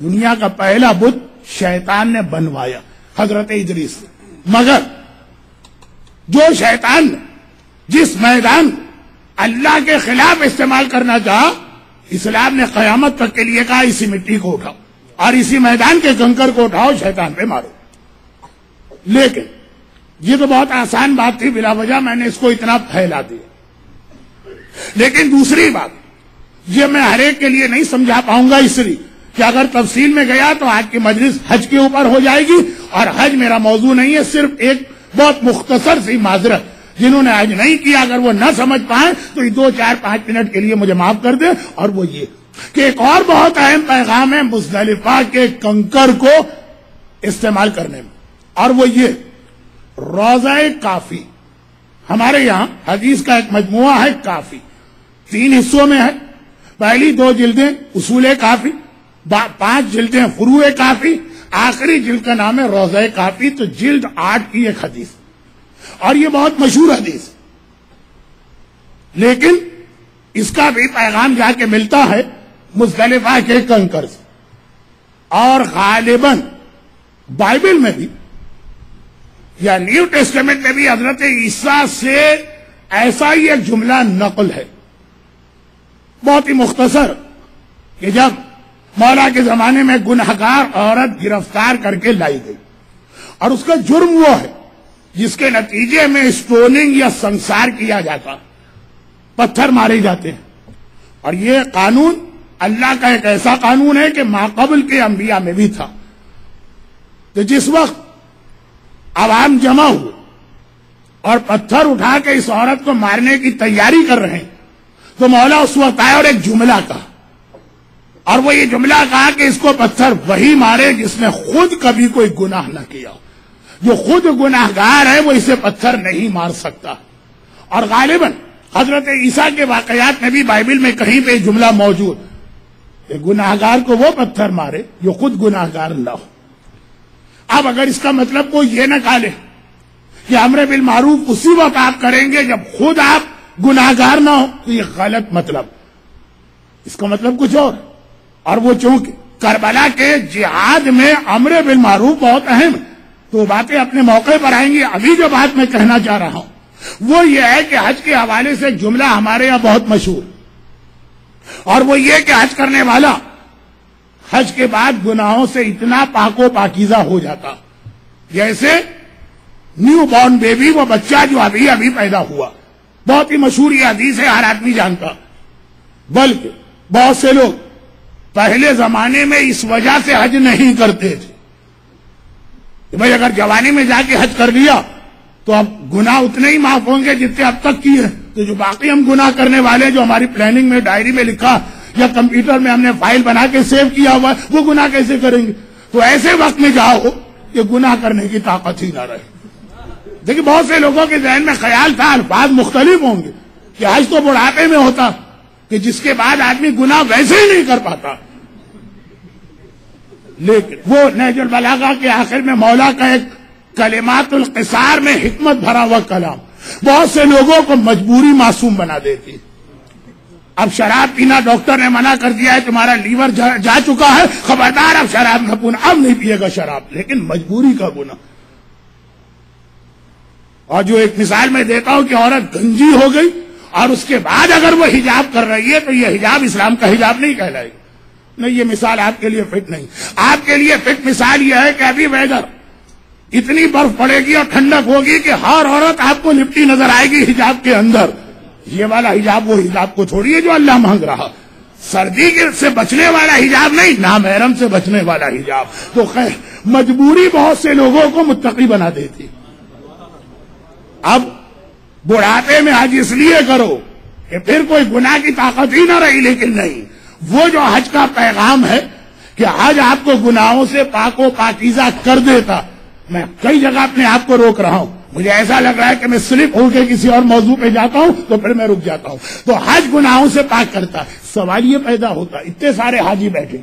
دنیا کا پہلا بت شیطان نے بنوایا، حضرت ادریس۔ مگر جو شیطان نے جس میدان کو اللہ کے خلاف استعمال کرنا چاہا، اسلام نے قیامت تک کے لیے کہا، اسی مٹی کو اٹھاؤ۔ اور اسی میدان کے کنکر کو اٹھاؤ، شیطان پہ مارو۔ لیکن یہ تو بہت آسان بات تھی، بلا وجہ میں نے اس کو اتنا پھیلا دیا۔ لیکن دوسری بات، یہ میں ہر ایک کے لیے نہیں سمجھا پاؤں گا اس لیے کہ اگر تفصیل میں گیا تو آج کی مجلس حج کے اوپر ہو جائے گی۔ اور حج میرا موضوع نہیں ہے، صرف ایک بہت مختصر سی معذرت۔ جنہوں نے حج نہیں کیا، اگر وہ نہ سمجھ پائے تو یہ دو، چار، پانچ منٹ کے لیے مجھے معاف کر دیں اور وہ یہ کہ ایک اور بہت اہم پیغام ہے مزدلفہ کے کنکر کو استعمال کرنے میں۔ اور وہ یہ، روزہ کافی۔ ہمارے یہاں حدیث کا ایک مجموعہ ہے کافی۔ تین حصوں میں ہے۔ پہلی دو جلدیں اصول کافی پانچ جلدیں فروع کافی، آخری جلد کا نام ہے روزہ کافی، تو جلد آٹھ کی ایک حدیث۔ اور یہ بہت مشہور حدیث۔ لیکن اس کا بھی پیغام جا کے ملتا ہے مزدلفہ کے کنکر سے اور غالباً بائبل میں بھی یا نیو ٹیسٹمنٹ میں بھی حضرت عیسیٰ سے ایسا ہی ایک جملہ نقل ہے۔ بہت ہی مختصر کہ جب مولا کے زمانے میں گنہگار عورت گرفتار کر کے لائی گئی اور اس کا جرم وہ ہے جس کے نتیجے میں اسٹوننگ یا سنسار کیا جاتا، پتھر مارے جاتے ہیں۔ اور یہ قانون اللہ کا ایک ایسا قانون ہے کہ ماقبل کے انبیاء میں بھی تھا۔ تو جس وقت عوام جمع ہوئے اور پتھر اٹھا کے اس عورت کو مارنے کی تیاری کر رہے ہیں، تو مولا اس وقت آیا اور ایک جملہ کہا۔ اور وہ یہ جملہ کہا کہ اس کو پتھر وہی مارے جس نے خود کبھی کوئی گناہ نہ کیا۔ جو خود گناہ گار ہے وہ اسے پتھر نہیں مار سکتا۔ اور غالباً حضرت عیسیٰ کے واقعات میں بھی بائبل میں کہیں پہ جملہ موجود۔ کہ گناہ گار کو وہ پتھر مارے جو خود گناہ گار نہ ہو۔ اب اگر اس کا مطلب کوئی یہ نہ کالے کہ امر بالمعروف اسی وقت آپ کریں گے جب خود آپ گناہ گار نہ ہو، تو یہ غلط مطلب۔ اس کا مطلب کچھ اور۔ اور وہ چونکہ کربلا کے جہاد میں امر بالمعروف بہت اہم ہے، تو باتیں اپنے موقع پر آئیں گی۔ ابھی جو بات میں کہنا چاہ رہا ہوں، وہ یہ ہے کہ حج کے حوالے سے جملہ ہمارے یہاں بہت مشہور۔ اور وہ یہ کہ حج کرنے والا حج کے بعد گناہوں سے اتنا پاکو پاکیزہ ہو جاتا۔ جیسے نیو بورن بیبی وہ بچہ جو ابھی ابھی پیدا ہوا۔ بہت ہی مشہور یہ حدیث ہے، ہر آدمی جانتا۔ بلکہ بہت سے لوگ پہلے زمانے میں اس وجہ سے حج نہیں کرتے تھے۔ کہ بھائی اگر جوانی میں جا کے حج کر لیا تو اب گناہ اتنے ہی معاف ہوں گے جتنے اب تک کیے ہیں۔ تو جو باقی ہم گناہ کرنے والے جو ہماری پلاننگ میں ڈائری میں لکھا یا کمپیوٹر میں ہم نے فائل بنا کے سیو کیا ہوا، وہ گناہ کیسے کریں گے؟ تو ایسے وقت میں جاؤ کہ گناہ کرنے کی طاقت ہی نہ رہے۔ دیکھیے، بہت سے لوگوں کے ذہن میں خیال تھا، الفاظ مختلف ہوں گے کہ حج تو بڑھاپے میں ہوتا کہ جس کے بعد آدمی گناہ ویسے ہی نہیں کر پاتا۔ لیکن وہ نیج البلاغا کے آخر میں مولا کا ایک کلمات القصار میں حکمت بھرا ہوا کلام۔ بہت سے لوگوں کو مجبوری معصوم بنا دیتی۔ اب شراب پینا ڈاکٹر نے منع کر دیا ہے تمہارا لیور جا, جا چکا ہے۔ خبردار اب شراب نہ پونا۔ اب نہیں پیے گا شراب۔ لیکن مجبوری کا گنا اور جو ایک مثال میں دیتا ہوں کہ عورت گنجی ہو گئی اور اس کے بعد اگر وہ حجاب کر رہی ہے تو یہ حجاب اسلام کا حجاب نہیں کہلائے۔ گا نہیں یہ مثال آپ کے لیے فٹ نہیں۔ آپ کے لیے فٹ مثال یہ ہے کہ ابھی ویدر اتنی برف پڑے گی اور ٹھنڈک ہوگی کہ ہر عورت آپ کو لپٹی نظر آئے گی حجاب کے اندر۔ یہ والا حجاب وہ حجاب کو چھوڑیے جو اللہ مانگ رہا۔ سردی کے سے بچنے والا حجاب نہیں، نامحرم سے بچنے والا حجاب۔ تو خیر، مجبوری بہت سے لوگوں کو متقی بنا دیتی۔ اب بڑھاپے میں حج اس لیے کرو کہ پھر کوئی گناہ کی طاقت ہی نہ رہی، لیکن نہیں۔ وہ جو حج کا پیغام ہے کہ حج آپ کو گناہوں سے پاک و پاکیزہ کر دیتا۔ میں کئی جگہ اپنے آپ کو روک رہا ہوں۔ مجھے ایسا لگ رہا ہے کہ میں سلپ ہو کے کسی اور موضوع پہ جاتا ہوں تو پھر میں رک جاتا ہوں۔ تو حج گناہوں سے پاک کرتا سوال یہ پیدا ہوتا اتنے سارے حاجی بیٹھے۔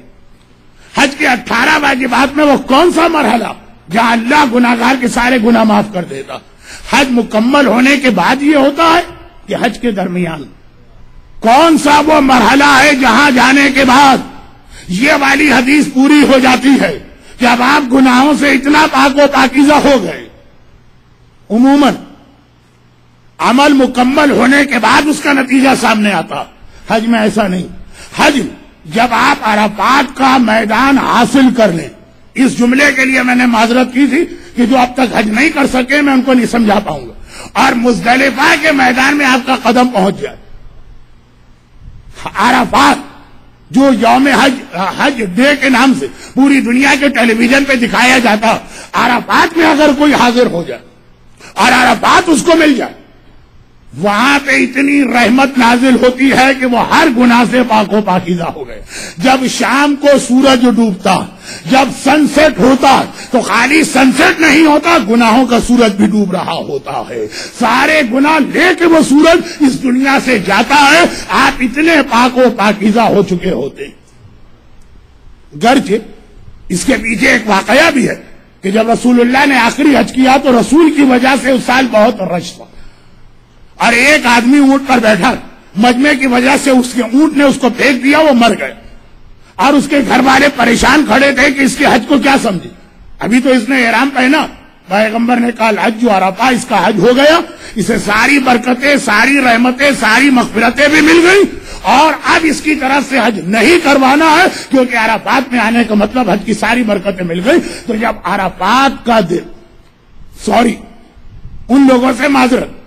حج کے اٹھارہ واجبات میں وہ کون سا مرحلہ؟ جہاں اللہ گناگار کے سارے گناہ معاف کر دیتا۔ حج مکمل ہونے کے بعد یہ ہوتا ہے کہ حج کے درمیان کون سا وہ مرحلہ ہے جہاں جانے کے بعد یہ والی حدیث پوری ہو جاتی ہے۔ کہ اب آپ گناہوں سے اتنا پاک و پاکیزہ ہو گئے، عموماً عمل مکمل ہونے کے بعد اس کا نتیجہ سامنے آتا۔ حج میں ایسا نہیں۔ حج جب آپ عرفات کا میدان حاصل کر لیں، اس جملے کے لیے میں نے معذرت کی تھی کہ جو اب تک حج نہیں کر سکے، میں ان کو نہیں سمجھا پاؤں گا۔ اور مزدلفہ کے میدان میں آپ کا قدم پہنچ جائے۔ عرفات جو یوم حج حج ڈے کے نام سے پوری دنیا کے ٹیلی ویژن پہ دکھایا جاتا، عرفات میں اگر کوئی حاضر ہو جائے اور عرفات اس کو مل جائے وہاں پہ اتنی رحمت نازل ہوتی ہے کہ وہ ہر گناہ سے پاک و پاکیزہ ہو گئے۔ جب شام کو سورج ڈوبتا، جب سن سیٹ ہوتا، تو خالی سن سیٹ نہیں ہوتا، گناہوں کا سورج بھی ڈوب رہا ہوتا ہے۔ سارے گناہ لے کے وہ سورج اس دنیا سے جاتا ہے۔ آپ اتنے پاک و پاکیزہ ہو چکے ہوتے۔ گرچہ اس کے پیچھے ایک واقعہ بھی ہے کہ جب رسول اللہ نے آخری حج کیا تو رسول کی وجہ سے اس سال بہت رش تھا۔ اور ایک آدمی اونٹ پر بیٹھا مجمے کی وجہ سے اس کے اونٹ نے اس کو پھینک دیا، وہ مر گئے۔ اور اس کے گھر والے پریشان کھڑے تھے کہ اس کے حج کو کیا سمجھے۔ ابھی تو اس نے احرام پہنا۔ پیغمبر نے کہا حج جو آ اس کا حج ہو گیا۔ اسے ساری برکتیں، ساری رحمتیں، ساری مغفرتیں بھی مل گئی اور اب اس کی طرف سے حج نہیں کروانا ہے، کیونکہ عرفات میں آنے کا مطلب حج کی ساری برکتیں مل گئی تو جب عرفات کا دن، سوری، ان لوگوں سے معذرت۔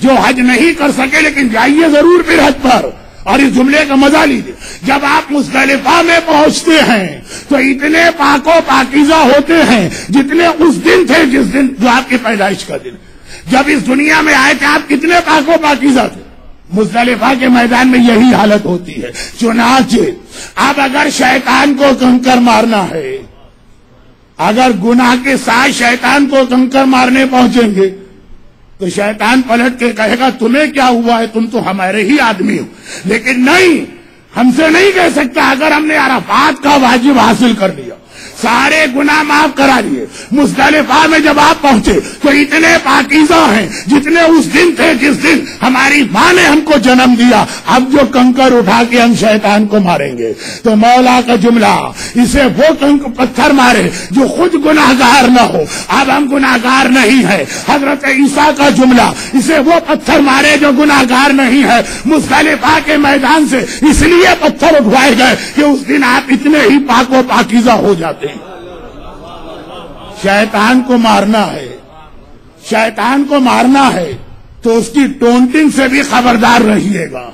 جو حج نہیں کر سکے لیکن جائیے ضرور پھر حج پر۔ اور اس جملے کا مزہ لیجیے جب آپ مصطلفہ میں پہنچتے ہیں تو اتنے پاک و پاکیزہ ہوتے ہیں جتنے اس دن تھے جس دن جو آپ کی پیدائش کا دن۔ جب اس دنیا میں آئے تھے آپ کتنے پاک و پاکیزہ تھے۔ مصطلفہ کے میدان میں یہی حالت ہوتی ہے۔ چنانچہ اب اگر شیطان کو کنکر مارنا ہے، اگر گناہ کے ساتھ شیطان کو کنکر مارنے پہنچیں گے تو شیطان پلٹ کے کہے گا، تمہیں کیا ہوا ہے؟ تم تو ہمارے ہی آدمی ہو. لیکن نہیں، ہم سے نہیں کہہ سکتا اگر ہم نے عرفات کا واجب حاصل کر لیا۔ سارے گناہ معاف کرا دیے۔ مزدلفہ میں جب آپ پہنچے تو اتنے پاکیزہ ہیں جتنے اس دن تھے جس دن ہماری ماں نے ہم کو جنم دیا۔ اب جو کنکر اٹھا کے ہم شیطان کو ماریں گے۔ تو مولا کا جملہ، اسے وہ کنک پتھر مارے جو خود گناہ گار نہ ہو۔ اب ہم گناہ گار نہیں ہے حضرت عیسیٰ کا جملہ، اسے وہ پتھر مارے جو گناہ گار نہیں ہے۔ مزدلفہ کے میدان سے اس لیے پتھر اٹھوائے گئے کہ اس دن آپ اتنے ہی پاک و پاکیزہ ہو جاتے۔ شیطان کو مارنا ہے۔ شیطان کو مارنا ہے تو اس کی ٹونٹنگ سے بھی خبردار رہیے گا۔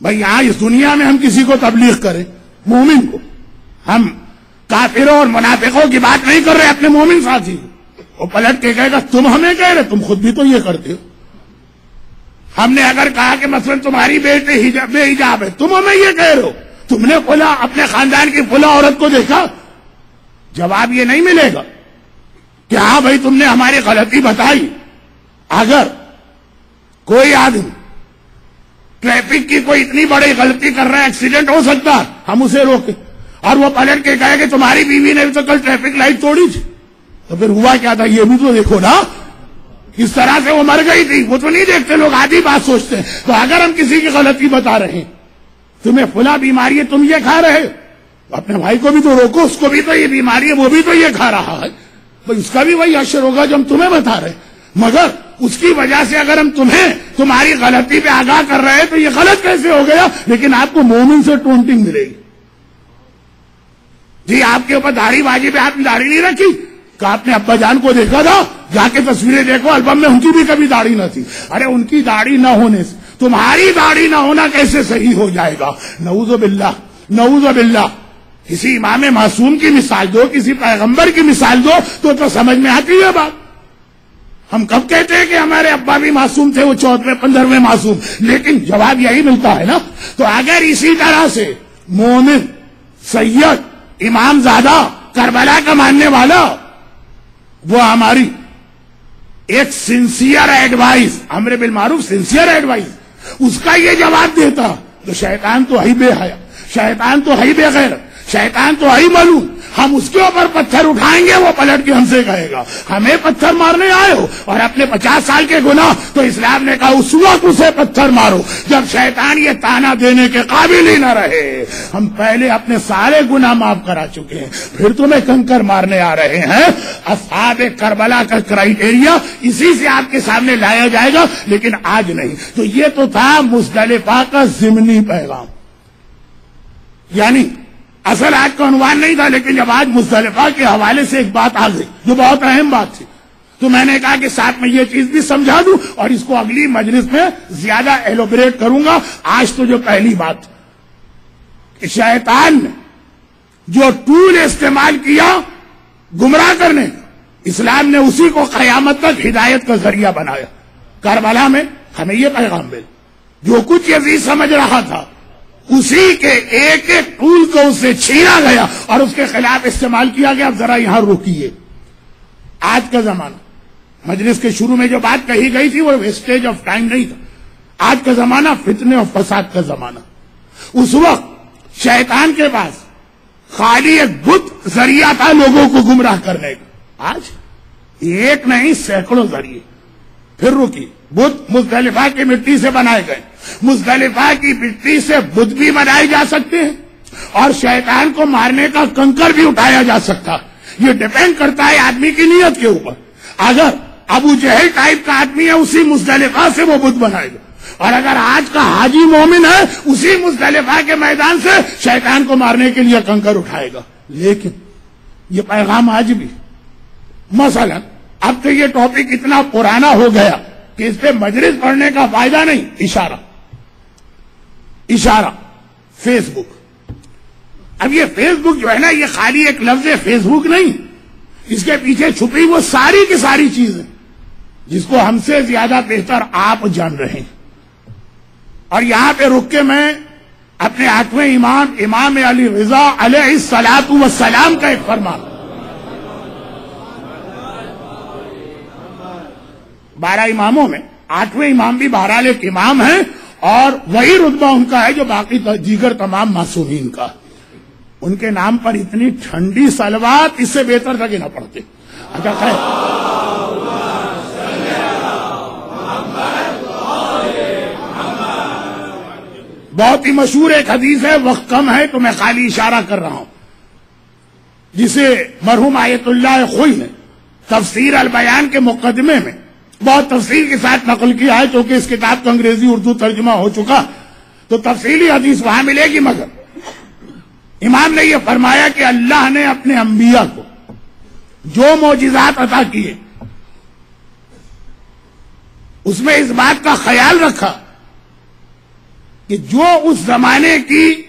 بھائی، یہاں اس دنیا میں ہم کسی کو تبلیغ کریں، مومن کو۔ ہم کافروں اور منافقوں کی بات نہیں کر رہے اپنے مومن ساتھی۔ وہ پلٹ کے کہے گا، تم ہمیں کہہ رہے، تم خود بھی تو یہ کرتے ہو۔ ہم نے اگر کہا کہ مثلا تمہاری بیٹے بے حجاب ہے، تم ہمیں یہ کہہ رہے ہو۔ تم نے پلا اپنے خاندان کی پلا عورت کو دیکھا؟ جواب یہ نہیں ملے گا۔ کہ ہاں بھائی تم نے ہماری غلطی بتائی۔ اگر کوئی آدمی ٹریفک کی کوئی اتنی بڑی غلطی کر رہا ہے ایکسیڈنٹ ہو سکتا ہم اسے روکے اور وہ پلٹ کے کہے کہ تمہاری بیوی نے تو کل ٹریفک لائٹ توڑی تھی۔ تو پھر ہوا کیا تھا؟ یہ بھی تو دیکھو نا۔ اس طرح سے وہ مر گئی تھی؟ وہ تو نہیں دیکھتے، لوگ آدھی بات سوچتے ہیں۔ تو اگر ہم کسی کی غلطی بتا رہے ہیں، تمہیں فلا بیماری ہے، تم یہ کھا رہے اپنے بھائی کو بھی تو روکو، اس کو بھی تو یہ بیماری ہے، وہ بھی تو یہ کھا رہا ہے۔ اس کا بھی وہی اشر ہوگا جو ہم تمہیں بتا رہے مگر اس کی وجہ سے اگر ہم تمہیں تمہاری غلطی پہ آگاہ کر رہے ہیں تو یہ غلط کیسے ہو گیا؟ لیکن آپ کو مومن سے ٹونٹنگ ملے گی۔ جی آپ کے اوپر داڑھی بازی پہ آپ نے داڑھی نہیں رکھی؟ کہ آپ نے ابا جان کو دیکھا تھا، جا کے تصویریں دیکھو، البم میں ان کی بھی کبھی داڑھی نہ تھی۔ ارے، ان کی داڑھی نہ ہونے سے، تمہاری داڑھی نہ ہونا کیسے صحیح ہو جائے گا؟ نعوذ باللہ نعوذ باللہ۔ کسی امام معصوم کی مثال دو، کسی پیغمبر کی مثال دو، تو تو سمجھ میں آتی ہے بات۔ ہم کب کہتے ہیں کہ ہمارے ابا بھی معصوم تھے، وہ چودہ پندرہویں معصوم۔ لیکن جواب یہی ملتا ہے نا۔ تو اگر اسی طرح سے مومن، سید، امام زادہ، کربلا کا ماننے والا، وہ ہماری ایک سنسیئر ایڈوائز ہمارے بالمعروف سنسیئر ایڈوائز، اس کا یہ جواب دیتا تو شیطان تو ہی بے حیا، شیطان تو ہی بے شیطان تو آئی معلوم۔ ہم اس کے اوپر پتھر اٹھائیں گے، وہ پلٹ کے ہم سے کہے گا۔ ہمیں پتھر مارنے آئے ہو اور اپنے پچاس سال کے گناہ تو اسلام نے کہا، اس وقت اسے پتھر مارو۔ جب شیطان یہ تانا دینے کے قابل ہی نہ رہے، ہم پہلے اپنے سارے گناہ معاف کرا چکے ہیں۔ پھر تمہیں کنکر مارنے آ رہے ہیں۔ اصحاب کربلا کا کرائیٹیریا اسی سے آپ کے سامنے لایا جائے گا، لیکن آج نہیں۔ تو یہ تو تھا مزدلفہ کا ضمنی پیغام۔ یعنی اصل آج کا عنوان نہیں تھا، لیکن جب آج مصطلفہ کے حوالے سے ایک بات آ گئی، جو بہت اہم بات تھی، تو میں نے کہا کہ ساتھ میں یہ چیز بھی سمجھا دوں اور اس کو اگلی مجلس میں زیادہ ایلوبریٹ کروں گا۔ آج تو جو پہلی بات، کہ شیطان نے جو ٹول استعمال کیا گمراہ کرنے، اسلام نے اسی کو قیامت تک ہدایت کا ذریعہ بنایا۔ کربلا میں ہمیں یہ پیغام مل جو کچھ یزید سمجھ رہا تھا اسی کے ایک ایک ٹول کو اسے چھینا گیا اور اس کے خلاف استعمال کیا گیا۔ اب ذرا یہاں روکیے آج کا زمانہ۔ مجلس کے شروع میں جو بات کہی گئی تھی، وہ ویسٹیج آف ٹائم نہیں تھا۔ آج کا زمانہ فتنے اور فساد کا زمانہ۔ اس وقت شیطان کے پاس خالی ایک بت ذریعہ تھا لوگوں کو گمراہ کرنے کا۔ آج ایک نہیں، سینکڑوں ذریعے۔ پھر روکیے بدھ مزدلفہ کی مٹی سے بنائے گئے۔ مزدلفہ کی مٹی سے بدھ بھی بنائے جا سکتے ہیں اور شیطان کو مارنے کا کنکر بھی اٹھایا جا سکتا۔ یہ ڈیپینڈ کرتا ہے آدمی کی نیت کے اوپر۔ اگر ابو جہل ٹائپ کا آدمی ہے، اسی مزدلفہ سے وہ بدھ بنائے گا۔ اور اگر آج کا حاجی مومن ہے، اسی مزدلفہ کے میدان سے شیطان کو مارنے کے لیے کنکر اٹھائے گا۔ لیکن یہ پیغام آج بھی۔ مثلا، اب تو یہ ٹاپک اتنا پرانا ہو گیا۔ کہ اس پہ مجلس پڑھنے کا فائدہ نہیں؟ اشارہ. اشارہ. فیس بک اب یہ فیس بک جو ہے نا، یہ خالی ایک لفظ فیس بک نہیں. اس کے پیچھے چھپی وہ ساری کی ساری چیزیں جس کو ہم سے زیادہ بہتر آپ جان رہے ہیں۔ اور یہاں پہ رک کے میں اپنے آٹھویں امام امام علی رضا علیہ السلام والسلام کا ایک فرمان۔ بارہ اماموں میں، آٹھویں امام بھی بہرحال ایک امام ہیں اور وہی رتبہ ان کا ہے جو باقی دیگر تمام معصومین کا۔ ان کے نام پر اتنی ٹھنڈی سلوات اس سے بہتر لگے نہ پڑتے اچھا خیر۔ بہت ہی مشہور ایک حدیث ہے، وقت کم ہے تو میں خالی اشارہ کر رہا ہوں۔ جسے مرحوم آیت اللہ خوئی نے تفسیر البیان کے مقدمے میں بہت تفصیل کے ساتھ نقل کیا ہے کیونکہ اس کتاب کو انگریزی اردو ترجمہ ہو چکا۔ تو تفصیلی حدیث وہاں ملے گی، مگر امام نے یہ فرمایا کہ اللہ نے اپنے انبیاء کو جو معجزات عطا کیے، اس میں اس بات کا خیال رکھا کہ جو اس زمانے کی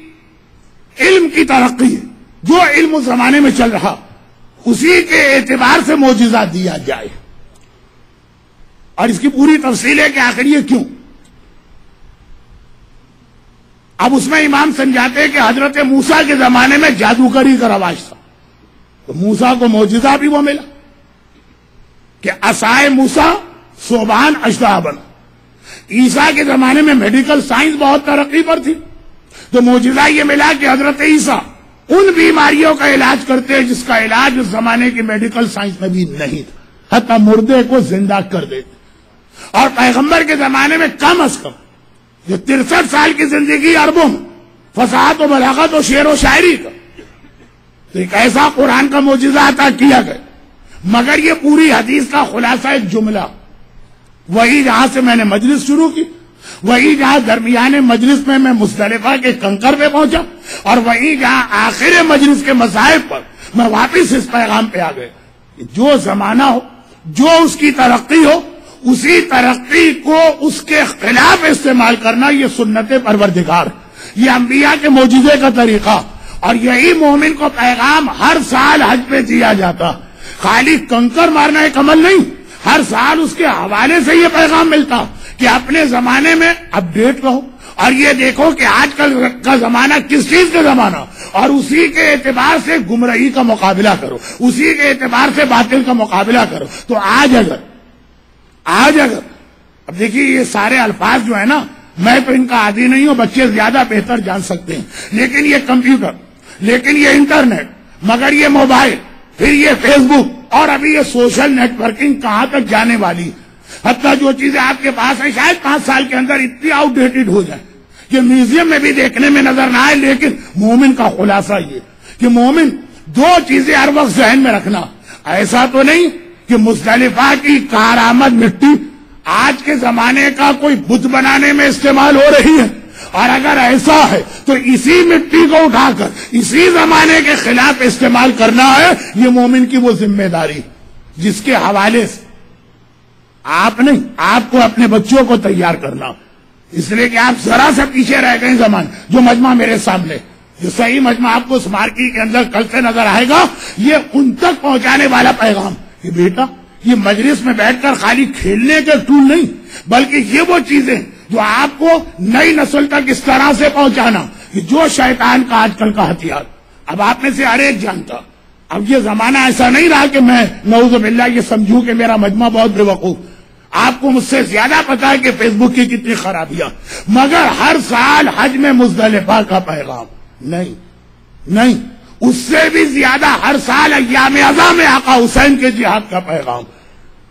علم کی ترقی ہے، جو علم اس زمانے میں چل رہا، اسی کے اعتبار سے معجزہ دیا جائے۔ اور اس کی پوری تفصیل ہے کہ آخر یہ کیوں؟ اب اس میں امام سمجھاتے کہ حضرت موسا کے زمانے میں جادوگری کا رواج تھا۔ تو موسا کو موجودہ بھی وہ ملا کہ اسائے موسا صوبان اشدہ بنا عیسیٰ کے زمانے میں میڈیکل سائنس بہت ترقی پر تھی۔ تو موجودہ یہ ملا کہ حضرت عیسیٰ ان بیماریوں کا علاج کرتے جس کا علاج اس زمانے کی میڈیکل سائنس میں بھی نہیں تھا۔ حتی مردے کو زندہ کر دیتے۔ اور پیغمبر کے زمانے میں کم از کم یہ ترسٹھ سال کی زندگی اربوں میں، فساد و بلاغت و شعر و شاعری کا۔ تو ایک ایسا قرآن کا معجزہ عطا کیا گیا۔ مگر یہ پوری حدیث کا خلاصہ ایک جملہ۔ وہی جہاں سے میں نے مجلس شروع کی، وہی جہاں درمیان مجلس میں میں مصطلفہ کے کنکر پہ پہنچا، اور وہی جہاں آخر مجلس کے مذاہب پر میں واپس اس پیغام پہ آ گیا۔ جو زمانہ ہو، جو اس کی ترقی ہو اسی ترقی کو اس کے خلاف استعمال کرنا یہ سنت پروردگار یہ انبیاء کے معجزے کا طریقہ۔ اور یہی مومن کو پیغام ہر سال حج پہ دیا جاتا۔ خالی کنکر مارنا ایک عمل نہیں، ہر سال اس کے حوالے سے یہ پیغام ملتا کہ اپنے زمانے میں اپڈیٹ رہو۔ اور یہ دیکھو کہ آج کل کا زمانہ کس چیز کا زمانہ؟ اور اسی کے اعتبار سے گمرہی کا مقابلہ کرو۔ اسی کے اعتبار سے باطل کا مقابلہ کرو۔ تو آج اگر آج اگر اب دیکھیے یہ سارے الفاظ جو ہے نا، میں تو ان کا عادی نہیں ہوں، بچے زیادہ بہتر جان سکتے ہیں۔ لیکن یہ کمپیوٹر، لیکن یہ انٹرنیٹ، مگر یہ موبائل، پھر یہ فیس بک اور ابھی یہ سوشل نیٹ ورکنگ کہاں تک جانے والی؟ حتیٰ جو چیزیں آپ کے پاس ہیں، شاید پانچ سال کے اندر اتنی آؤٹ ڈیٹڈ ہو جائے کہ میوزیم میں بھی دیکھنے میں نظر نہ آئے، لیکن مومن کا خلاصہ یہ کہ مومن دو چیزیں ہر وقت ذہن میں رکھنا۔ ایسا تو نہیں کہ مزدلفہ کی کارآمد مٹی آج کے زمانے کا کوئی بت بنانے میں استعمال ہو رہی ہے؟ اور اگر ایسا ہے تو اسی مٹی کو اٹھا کر اسی زمانے کے خلاف استعمال کرنا ہے، یہ مومن کی وہ ذمہ داری جس کے حوالے سے آپ نہیں، آپ کو اپنے بچوں کو تیار کرنا اس لیے کہ آپ ذرا سا پیچھے رہ گئے زمان، جو مجمع میرے سامنے، جو صحیح مجمع آپ کو اسمارکی کے اندر کل سے نظر آئے گا، یہ ان تک پہنچانے والا پیغام۔ کہ بیٹا، یہ مجلس میں بیٹھ کر خالی کھیلنے کے ٹول نہیں، بلکہ یہ وہ چیزیں جو آپ کو نئی نسل تک اس طرح سے پہنچانا کہ جو شیطان کا آج کل کا ہتھیار۔ اب آپ میں سے ہر ایک جانتا۔ اب یہ زمانہ ایسا نہیں رہا کہ میں نعوذ باللہ یہ سمجھوں کہ میرا مجمع بہت بے وقوف آپ کو مجھ سے زیادہ پتا ہے کہ فیس بک کی کتنی خرابیاں۔ مگر ہر سال حج میں مزدلفہ کا پیغام۔ نہیں نہیں۔ اس سے بھی زیادہ ہر سال ایام ازا میں آقا حسین کے جہاد کا پیغام۔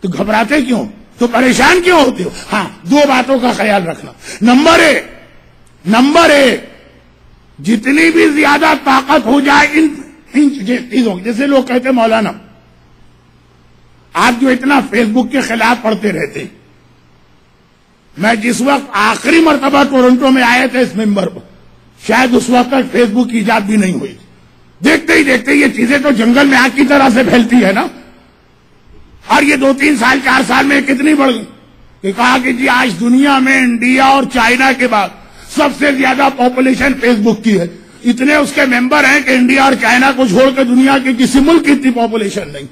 تو گھبراتے کیوں؟ تو پریشان کیوں ہوتے ہو؟ ہاں دو باتوں کا خیال رکھنا۔ نمبر ایک نمبر ایک، جتنی بھی زیادہ طاقت ہو جائے، ان ان چیزوں جیسے لوگ کہتے ہیں مولانا، آپ جو اتنا فیس بک کے خلاف پڑھتے رہتے ہیں۔ میں جس وقت آخری مرتبہ ٹورنٹو میں آئے تھے اس ممبر پر، شاید اس وقت تک فیس بک کی ایجاد بھی نہیں ہوئی دیکھتے ہی دیکھتے یہ چیزیں تو جنگل میں آگ کی طرح سے پھیلتی ہے نا۔ اور یہ دو تین سال، چار سال میں کتنی بڑھ گئی۔ کہ کہا کہ جی آج دنیا میں انڈیا اور چائنا کے بعد سب سے زیادہ پاپولیشن فیس بک کی ہے۔ اتنے اس کے ممبر ہیں کہ انڈیا اور چائنا کو چھوڑ کے دنیا کے کسی ملک کی اتنی پاپولیشن نہیں۔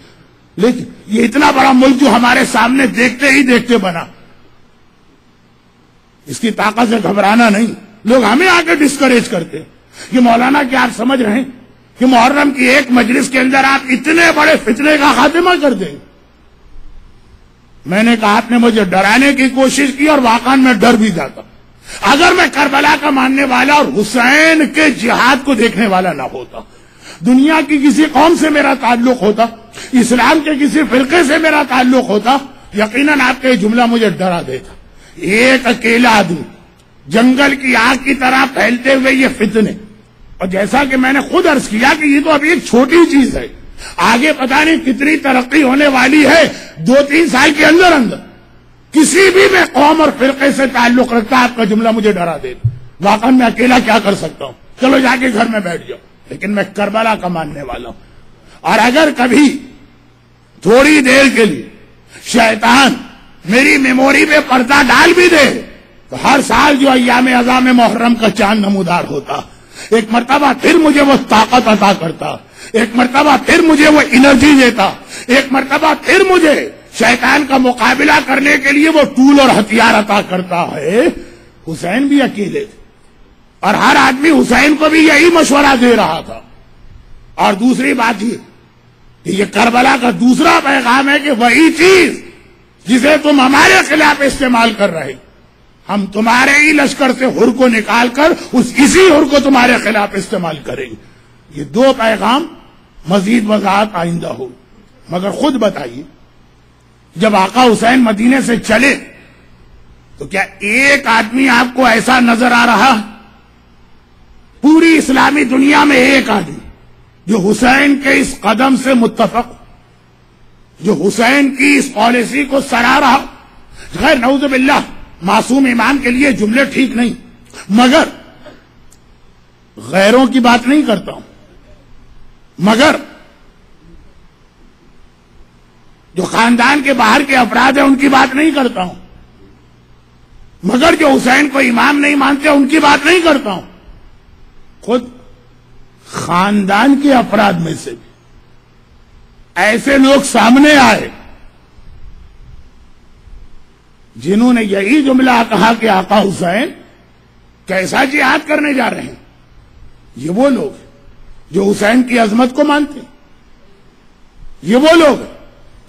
لیکن یہ اتنا بڑا ملک جو ہمارے سامنے دیکھتے ہی دیکھتے بنا۔ اس کی طاقت سے گھبرانا نہیں۔ لوگ ہمیں آ کے ڈسکریج کرتے یہ مولانا کیا آپ سمجھ رہے ہیں؟ کہ محرم کی ایک مجلس کے اندر آپ اتنے بڑے فتنے کا خاتمہ کر دیں۔ میں نے کہا آپ نے مجھے ڈرانے کی کوشش کی اور واقع میں ڈر بھی جاتا۔ اگر میں کربلا کا ماننے والا اور حسین کے جہاد کو دیکھنے والا نہ ہوتا، دنیا کی کسی قوم سے میرا تعلق ہوتا، اسلام کے کسی فرقے سے میرا تعلق ہوتا، یقیناً آپ کا یہ جملہ مجھے ڈرا دیتا۔ ایک اکیلا آدمی جنگل کی آگ کی طرح پھیلتے ہوئے یہ فتنے اور جیسا کہ میں نے خود عرض کیا کہ یہ تو ابھی ایک چھوٹی چیز ہے۔ آگے پتا نہیں کتنی ترقی ہونے والی ہے دو تین سال کے اندر اندر۔ کسی بھی میں قوم اور فرقے سے تعلق رکھتا آپ کا جملہ مجھے ڈرا دے۔ واقع میں اکیلا کیا کر سکتا ہوں؟ چلو جا کے گھر میں بیٹھ جاؤ۔ لیکن میں کربلا کا ماننے والا ہوں۔ اور اگر کبھی تھوڑی دیر کے لیے شیطان میری میموری پہ پردہ ڈال بھی دے، تو ہر سال جو ایام اعظام محرم کا چاند نمودار ہوتا ایک مرتبہ پھر مجھے وہ طاقت عطا کرتا، ایک مرتبہ پھر مجھے وہ انرجی دیتا، ایک مرتبہ پھر مجھے شیطان کا مقابلہ کرنے کے لیے وہ ٹول اور ہتھیار عطا کرتا ہے۔ حسین بھی اکیلے تھے۔ اور ہر آدمی حسین کو بھی یہی مشورہ دے رہا تھا۔ اور دوسری بات یہ کہ یہ کربلا کا دوسرا پیغام ہے کہ وہی چیز جسے تم ہمارے خلاف استعمال کر رہے۔ ہم تمہارے ہی لشکر سے ہر کو نکال کر اس اسی ہر کو تمہارے خلاف استعمال کریں گے۔ یہ دو پیغام مزید وضاحت آئندہ ہو۔ مگر خود بتائیے، جب آقا حسین مدینے سے چلے، تو کیا ایک آدمی آپ کو ایسا نظر آ رہا؟ پوری اسلامی دنیا میں ایک آدمی، جو حسین کے اس قدم سے متفق، جو حسین کی اس پالیسی کو سرا رہا۔ غیر نعوذ باللہ معصوم ایمان کے لیے جملے ٹھیک نہیں۔ مگر غیروں کی بات نہیں کرتا ہوں۔ مگر جو خاندان کے باہر کے افراد ہیں ان کی بات نہیں کرتا ہوں۔ مگر جو حسین کو امام نہیں مانتے ان کی بات نہیں کرتا ہوں۔ خود خاندان کے افراد میں سے بھی۔ ایسے لوگ سامنے آئے۔ جنہوں نے یہی جملہ کہا کہ آقا حسین کیسا جہاد کرنے جا رہے ہیں؟ یہ وہ لوگ جو حسین کی عظمت کو مانتے ہیں۔ یہ وہ لوگ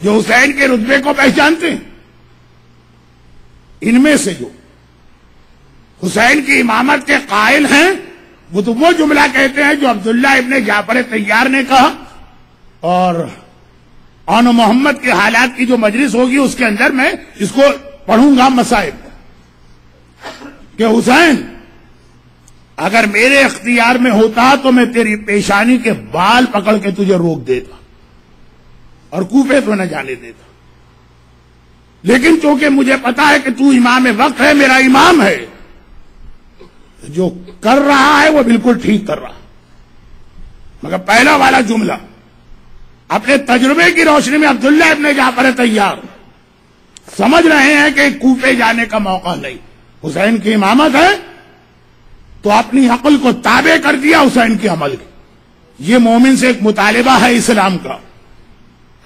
جو حسین کے رتبے کو پہچانتے ہیں۔ ان میں سے جو حسین کی امامت کے قائل ہیں، وہ تو وہ جملہ کہتے ہیں جو عبداللہ ابن جعفر طیار نے کہا۔ اور آن محمد کے حالات کی جو مجلس ہوگی اس کے اندر میں اس کو پڑھوں گا مسائل۔ کہ حسین، اگر میرے اختیار میں ہوتا تو میں تیری پیشانی کے بال پکڑ کے تجھے روک دیتا اور کوفے تو نہ جانے دیتا۔ لیکن چونکہ مجھے پتا ہے کہ تو امام وقت ہے، میرا امام ہے، جو کر رہا ہے وہ بالکل ٹھیک کر رہا۔ مگر پہلا والا جملہ، اپنے تجربے کی روشنی میں عبداللہ ابن جعفر تیار۔ سمجھ رہے ہیں کہ کوفے جانے کا موقع نہیں۔ حسین کی امامت ہے، تو اپنی عقل کو تابع کر دیا حسین کے عمل کی یہ مومن سے ایک مطالبہ ہے اسلام کا۔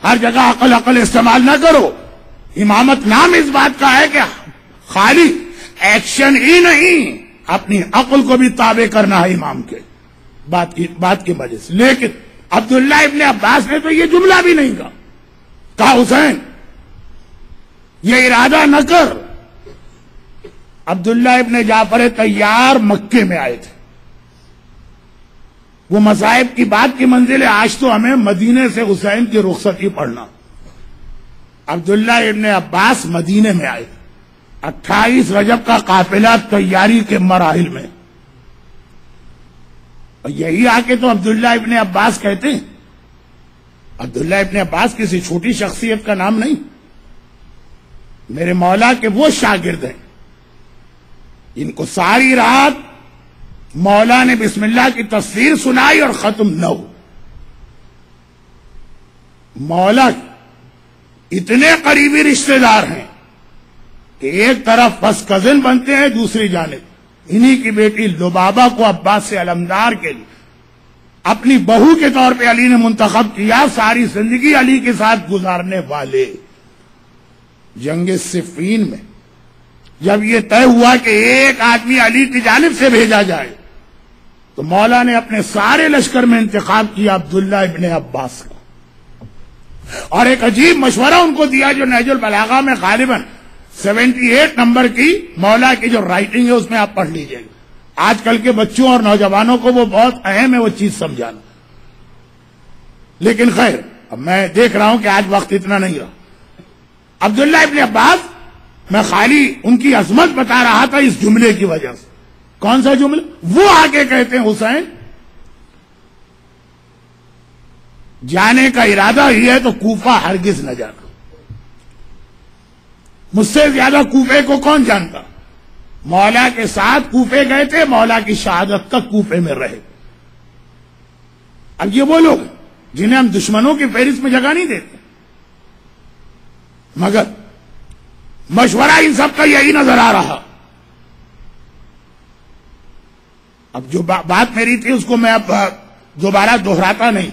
ہر جگہ عقل عقل استعمال نہ کرو۔ امامت نام اس بات کا ہے کہ خالی ایکشن ہی نہیں، اپنی عقل کو بھی تابع کرنا ہے امام کے۔ بات کی بات کی وجہ سے۔ لیکن عبداللہ ابن عباس نے تو یہ جملہ بھی نہیں کہا۔ کہا حسین یہ ارادہ نہ کر۔ عبداللہ ابن جعفر تیار مکے میں آئے تھے۔ وہ مذاہب کی بات کی منزل ہے آج تو ہمیں مدینے سے حسین کی رخصتی پڑھنا۔ عبداللہ ابن عباس مدینے میں آئے۔ اٹھائیس رجب کا قافلہ تیاری کے مراحل میں۔ اور یہی آ کے تو عبداللہ ابن عباس کہتے ہیں۔ عبداللہ ابن عباس کسی چھوٹی شخصیت کا نام نہیں۔ میرے مولا کے وہ شاگرد ہیں۔ ان کو ساری رات مولا نے بسم اللہ کی تصویر سنائی اور ختم نہ ہو۔ مولا اتنے قریبی رشتہ دار ہیں کہ ایک طرف بس کزن بنتے ہیں، دوسری جانب۔ انہی کی بیٹی لبابا کو عباس سے علمدار کے لیے۔ اپنی بہو کے طور پہ علی نے منتخب کیا، ساری زندگی علی کے ساتھ گزارنے والے۔ جنگ صفین میں۔ جب یہ طے ہوا کہ ایک آدمی علی کی جانب سے بھیجا جائے، تو مولا نے اپنے سارے لشکر میں انتخاب کیا عبداللہ ابن عباس کا۔ اور ایک عجیب مشورہ ان کو دیا جو نیج البلاغا میں غالباً سیونٹی ایٹ نمبر کی مولا کی جو رائٹنگ ہے، اس میں آپ پڑھ لیجیے۔ گا آج کل کے بچوں اور نوجوانوں کو وہ بہت اہم ہے، وہ چیز سمجھانا۔ لیکن خیر، اب میں دیکھ رہا ہوں کہ آج وقت اتنا نہیں رہا۔ عبداللہ ابن عباس، میں خالی ان کی عظمت بتا رہا تھا اس جملے کی وجہ سے۔ کون سا جملہ؟ وہ آگے کہتے ہیں، حسین۔ جانے کا ارادہ ہی ہے تو کوفہ ہرگز نہ جانا مجھ سے زیادہ کوفے کو کون جانتا؟ مولا کے ساتھ کوفے گئے تھے، مولا کی شہادت تک کوفے میں رہے۔ اب یہ وہ لوگ جنہیں ہم دشمنوں کی فہرست میں جگہ نہیں دیتے۔ مگر مشورہ ان سب کا یہی نظر آ رہا۔ اب جو بات میری تھی اس کو میں اب دوبارہ دوہراتا نہیں۔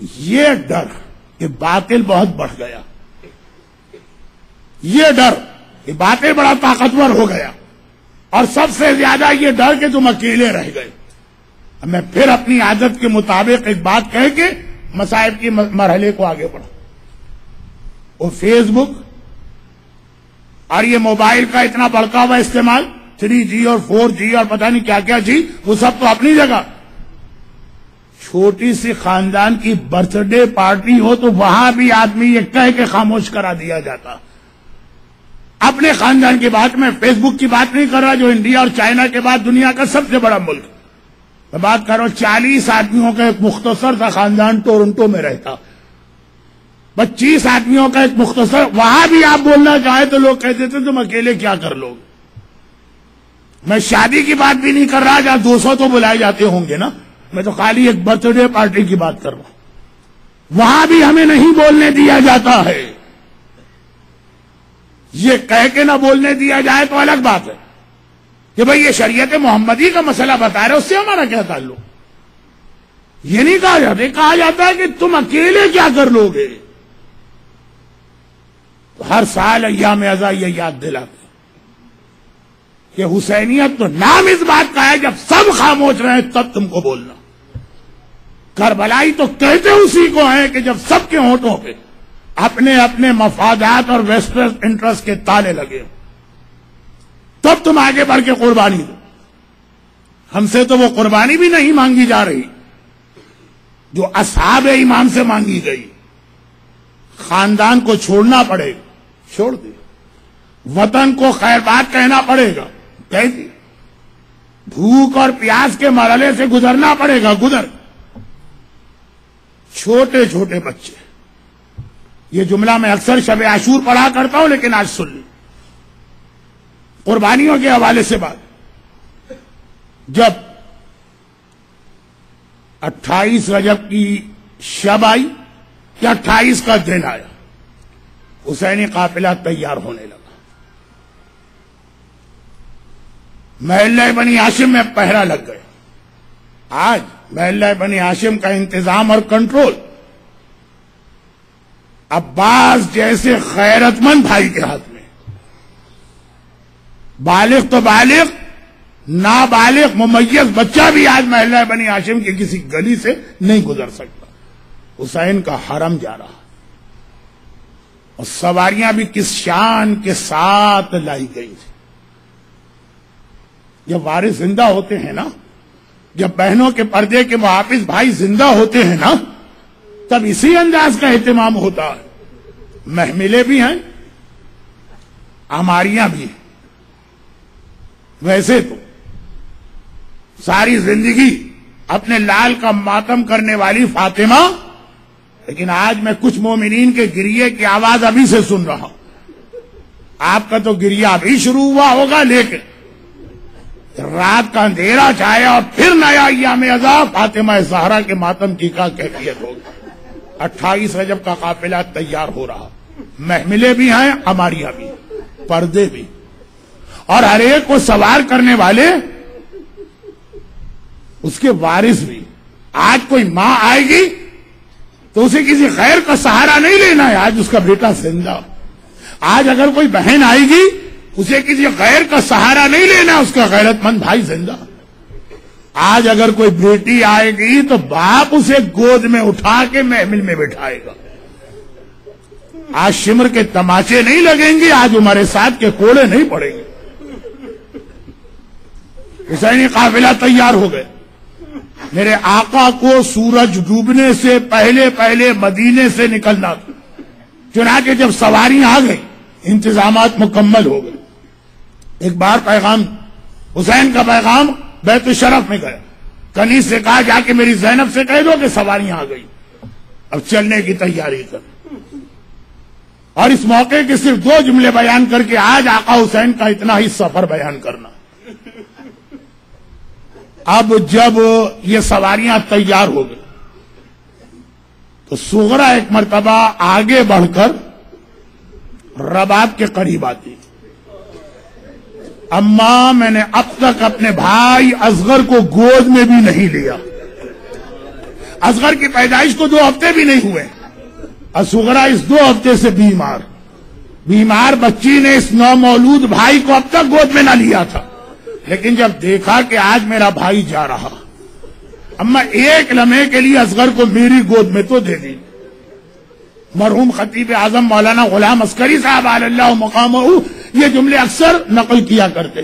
یہ ڈر کہ باطل بہت بڑھ گیا۔ یہ ڈر کہ باطل بڑا طاقتور ہو گیا۔ اور سب سے زیادہ یہ ڈر کہ تم اکیلے رہ گئے۔ میں پھر اپنی عادت کے مطابق ایک بات کہہ کے مسائب کی مرحلے کو آگے بڑھا وہ فیس بک اور یہ موبائل کا اتنا بڑکا ہوا استعمال، تھری جی اور فور جی اور پتہ نہیں کیا کیا جی وہ سب تو اپنی جگہ۔ چھوٹی سی خاندان کی برتھ ڈے پارٹی ہو تو وہاں بھی آدمی یہ کہہ کے خاموش کرا دیا جاتا۔ اپنے خاندان کی بات میں فیس بک کی بات نہیں کر رہا جو انڈیا اور چائنا کے بعد دنیا کا سب سے بڑا ملک۔ میں بات کر رہا ہوں، چالیس آدمیوں کا ایک مختصر تھا، خاندان ٹورنٹو میں رہتا۔ پچیس آدمیوں کا ایک مختصر، وہاں بھی آپ بولنا چاہے تو لوگ کہتے تھے، تم اکیلے کیا کر لو میں شادی کی بات بھی نہیں کر رہا، جہاں دو سو تو بلائے جاتے ہوں گے نا۔ میں تو خالی ایک برتھ ڈے پارٹی کی بات کر رہا ہوں۔ وہاں بھی ہمیں نہیں بولنے دیا جاتا ہے۔ یہ کہہ کے نہ بولنے دیا جائے تو الگ بات ہے۔ کہ بھائی یہ شریعت محمدی کا مسئلہ بتا رہے اس سے ہمارا کیا تعلق؟ یہ نہیں کہا جاتا، یہ کہا جاتا ہے کہ تم اکیلے کیا کر لو گے؟ ہر سال ایام ازا یہ یاد دلاتے کہ حسینیت تو نام اس بات کا ہے، جب سب خاموش رہے تب تم کو بولنا۔ کربلائی تو کہتے اسی کو ہیں کہ جب سب کے ہونٹوں پہ اپنے اپنے مفادات اور ویسٹرن انٹرسٹ کے تالے لگے تب تم آگے بڑھ کے قربانی دو۔ ہم سے تو وہ قربانی بھی نہیں مانگی جا رہی، جو اصحاب ایمان سے مانگی گئی۔ خاندان کو چھوڑنا پڑے گا، چھوڑ دے۔ وطن کو خیر بات کہنا پڑے گا، کہہ دی بھوک اور پیاس کے مرحلے سے گزرنا پڑے گا، گزر۔ چھوٹے چھوٹے بچے۔ یہ جملہ میں اکثر شب عاشور پڑھا کرتا ہوں، لیکن آج سن لی قربانیوں کے حوالے سے بات۔ جب اٹھائیس رجب کی شب آئی یا اٹھائیس کا دن آیا، حسینی قافلہ تیار ہونے لگا۔ محلہ بنی ہاشم میں پہرا لگ گئے آج محلہ بنی ہاشم کا انتظام اور کنٹرول۔ عباس جیسے خیرت مند بھائی کے ہاتھ میں۔ بالغ تو بالغ، نابالغ، ممیز بچہ بھی آج محلہ بنی ہاشم کی کسی گلی سے نہیں گزر سکتا۔ حسین کا حرم جا رہا۔ اور سواریاں بھی کس شان کے ساتھ لائی گئی تھی جب وارث زندہ ہوتے ہیں نا، جب بہنوں کے پردے کے محافظ بھائی زندہ ہوتے ہیں نا، تب اسی انداز کا اہتمام ہوتا ہے۔ محملے بھی ہیں ہماریاں بھی ہیں۔ ویسے تو ساری زندگی اپنے لال کا ماتم کرنے والی فاطمہ، لیکن آج میں کچھ مومنین کے گریے کی آواز ابھی سے سن رہا ہوں۔ آپ کا تو گریا ابھی شروع ہوا ہوگا، لیکن رات کا اندھیرا چھایا اور پھر نیا ایام عذاب فاطمہ زہرا کے ماتم کی کا کیفیت ہوگی۔ اٹھائیس رجب کا قافلہ تیار ہو رہا۔ محملے بھی ہیں ہماریاں بھی پردے بھی۔ اور ہر ایک کو سوار کرنے والے اس کے وارث بھی۔ آج کوئی ماں آئے گی تو اسے کسی خیر کا سہارا نہیں لینا ہے۔ آج اس کا بیٹا زندہ۔ آج اگر کوئی بہن آئے گی، اسے کسی غیر کا سہارا نہیں لینا اس کا غیرت مند بھائی زندہ۔ آج اگر کوئی بیٹی آئے گی تو باپ اسے گود میں اٹھا کے محمل میں بٹھائے گا۔ آج شمر کے تماچے نہیں لگیں گے، آج ہمارے ساتھ کے کوڑے نہیں پڑیں گے۔ حسینی قافلہ تیار ہو گئے۔ میرے آقا کو سورج ڈوبنے سے پہلے پہلے مدینے سے نکلنا تھا۔ چنانچہ جب سواری آ گئی، انتظامات مکمل ہو گئے۔ ایک بار پیغام، حسین کا پیغام بیت شرف میں گیا۔ کنی سے کہا، جا کے میری زینب سے کہہ دو کہ سواری آ گئی اب چلنے کی تیاری کر۔ اور اس موقع کے صرف دو جملے بیان کر کے آج آقا حسین کا اتنا ہی سفر بیان کرنا۔ اب جب یہ سواریاں تیار ہو گئی تو سغرا ایک مرتبہ آگے بڑھ کر رباب کے قریب آتی۔ اما میں نے اب تک اپنے بھائی اصغر کو گود میں بھی نہیں لیا۔ اصغر کی پیدائش کو دو ہفتے بھی نہیں ہوئے۔ سغرا اس دو ہفتے سے بیمار۔ بیمار بچی نے اس نو مولود بھائی کو اب تک گود میں نہ لیا تھا۔ لیکن جب دیکھا کہ آج میرا بھائی جا رہا اما ایک لمحے کے لیے اصغر کو میری گود میں تو دے دی۔ مرحوم خطیب اعظم مولانا غلام عسکری صاحب اللہ مقام یہ جملے اکثر نقل کیا کرتے۔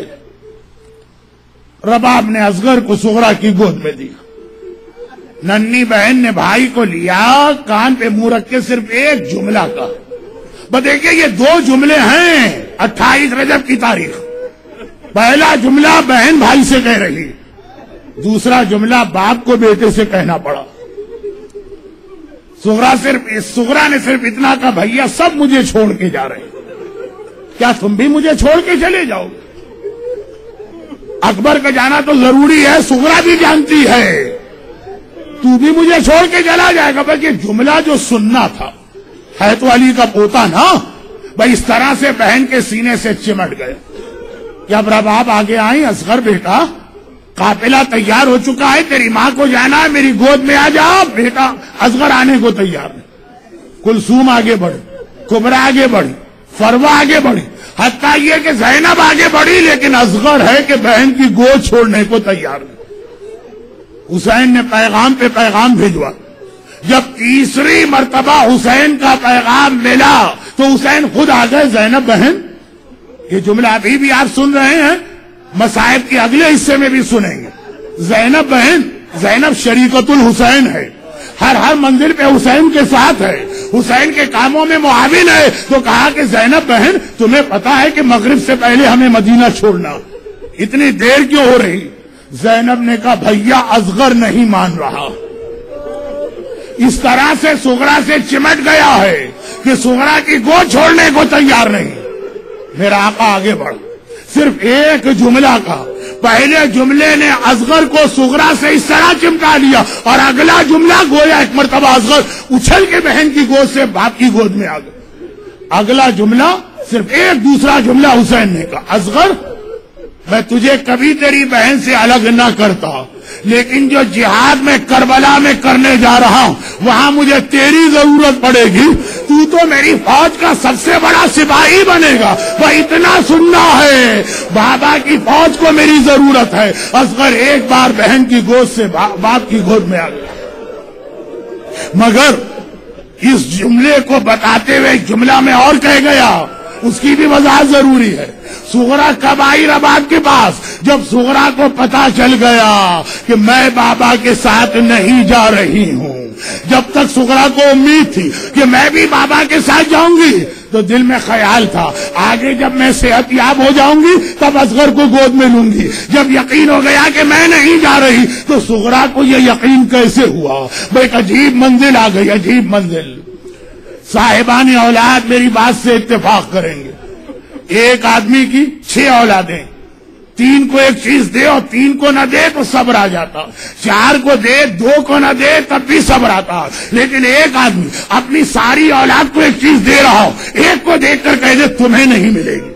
رباب نے اصغر کو سغرا کی گود میں دیا ننی بہن نے بھائی کو لیا، کان پہ منہ رکھ کے صرف ایک جملہ کا۔ دیکھیے، یہ دو جملے ہیں اٹھائیس رجب کی تاریخ۔ پہلا جملہ بہن بھائی سے کہہ رہی دوسرا جملہ باپ کو بیٹے سے کہنا پڑا۔ سغرا صرف سغرا نے صرف اتنا کہا بھیا سب مجھے چھوڑ کے جا رہے کیا تم بھی مجھے چھوڑ کے چلے جاؤ؟ اکبر کا جانا تو ضروری ہے، سغرا بھی جانتی ہے۔ تو بھی مجھے چھوڑ کے چلا جائے گا۔ بلکہ جملہ جو سننا تھا ہے تو علی کا پوتا نا، بھائی اس طرح سے بہن کے سینے سے چمٹ گئے جب رباب آگے آئی اصغر بیٹا قافلہ تیار ہو چکا ہے، تیری ماں کو جانا ہے، میری گود میں آ جا، بیٹا، اصغر آنے کو تیار ہے۔ کلسوم آگے بڑھی کبرا آگے بڑھی فروا آگے بڑھی حتیٰ یہ کہ زینب آگے بڑھی، لیکن اصغر ہے کہ بہن کی گود چھوڑنے کو تیار نہیں حسین نے پیغام پہ پیغام بھیجوا۔ جب تیسری مرتبہ حسین کا پیغام ملا، تو حسین خود آ گئے زینب بہن یہ جملہ ابھی بھی آپ سن رہے ہیں مسائب کے اگلے حصے میں بھی سنیں گے۔ زینب بہن، زینب شریکت الحسین ہے۔ ہر ہر منزل پہ حسین کے ساتھ ہے۔ حسین کے کاموں میں معاون ہے۔ تو کہا کہ زینب بہن، تمہیں پتا ہے کہ مغرب سے پہلے ہمیں مدینہ چھوڑنا۔ اتنی دیر کیوں ہو رہی؟ زینب نے کہا، بھیا ازغر نہیں مان رہا۔ اس طرح سے سگڑا سے چمٹ گیا ہے کہ سگڑا کی گو چھوڑنے کو تیار نہیں۔ میرا آقا آگے بڑھ۔ صرف ایک جملہ کا۔ پہلے جملے نے ازغر کو سگرا سے اس طرح چمٹا لیا اور اگلا جملہ گویا ایک مرتبہ ازغر اچھل کے بہن کی گود سے باپ کی گود میں آ گیا۔ اگلا جملہ صرف ایک دوسرا جملہ حسین نے کہا۔ ازغر میں تجھے کبھی تیری بہن سے الگ نہ کرتا۔ لیکن جو جہاد میں کربلا میں کرنے جا رہا ہوں، وہاں مجھے تیری ضرورت پڑے گی۔ تو تو میری فوج کا سب سے بڑا سپاہی بنے گا۔ وہ اتنا سننا ہے۔ بابا کی فوج کو میری ضرورت ہے۔ اصغر ایک بار بہن کی گود سے باپ کی گود میں آ گیا۔ مگر اس جملے کو بتاتے ہوئے جملہ میں اور کہہ گیا۔ اس کی بھی وضاحت ضروری ہے۔ سغرا کب آئی رباب کے پاس جب سغرا کو پتا چل گیا کہ میں بابا کے ساتھ نہیں جا رہی ہوں، جب تک سغرا کو امید تھی کہ میں بھی بابا کے ساتھ جاؤں گی، تو دل میں خیال تھا، آگے جب میں صحت یاب ہو جاؤں گی، تب اصغر کو گود میں لوں گی۔ جب یقین ہو گیا کہ میں نہیں جا رہی، تو سغرا کو یہ یقین کیسے ہوا؟ وہ ایک عجیب منزل آ گئی، عجیب منزل۔ صاحبان اولاد میری بات سے اتفاق کریں گے۔ ایک آدمی کی چھ اولادیں۔ تین کو ایک چیز دے اور تین کو نہ دے تو صبر آ جاتا۔ چار کو دے، دو کو نہ دے تب بھی صبر آتا۔ لیکن ایک آدمی اپنی ساری اولاد کو ایک چیز دے رہا ہو، ایک کو دیکھ کر کہہ دے، تمہیں نہیں ملے گی۔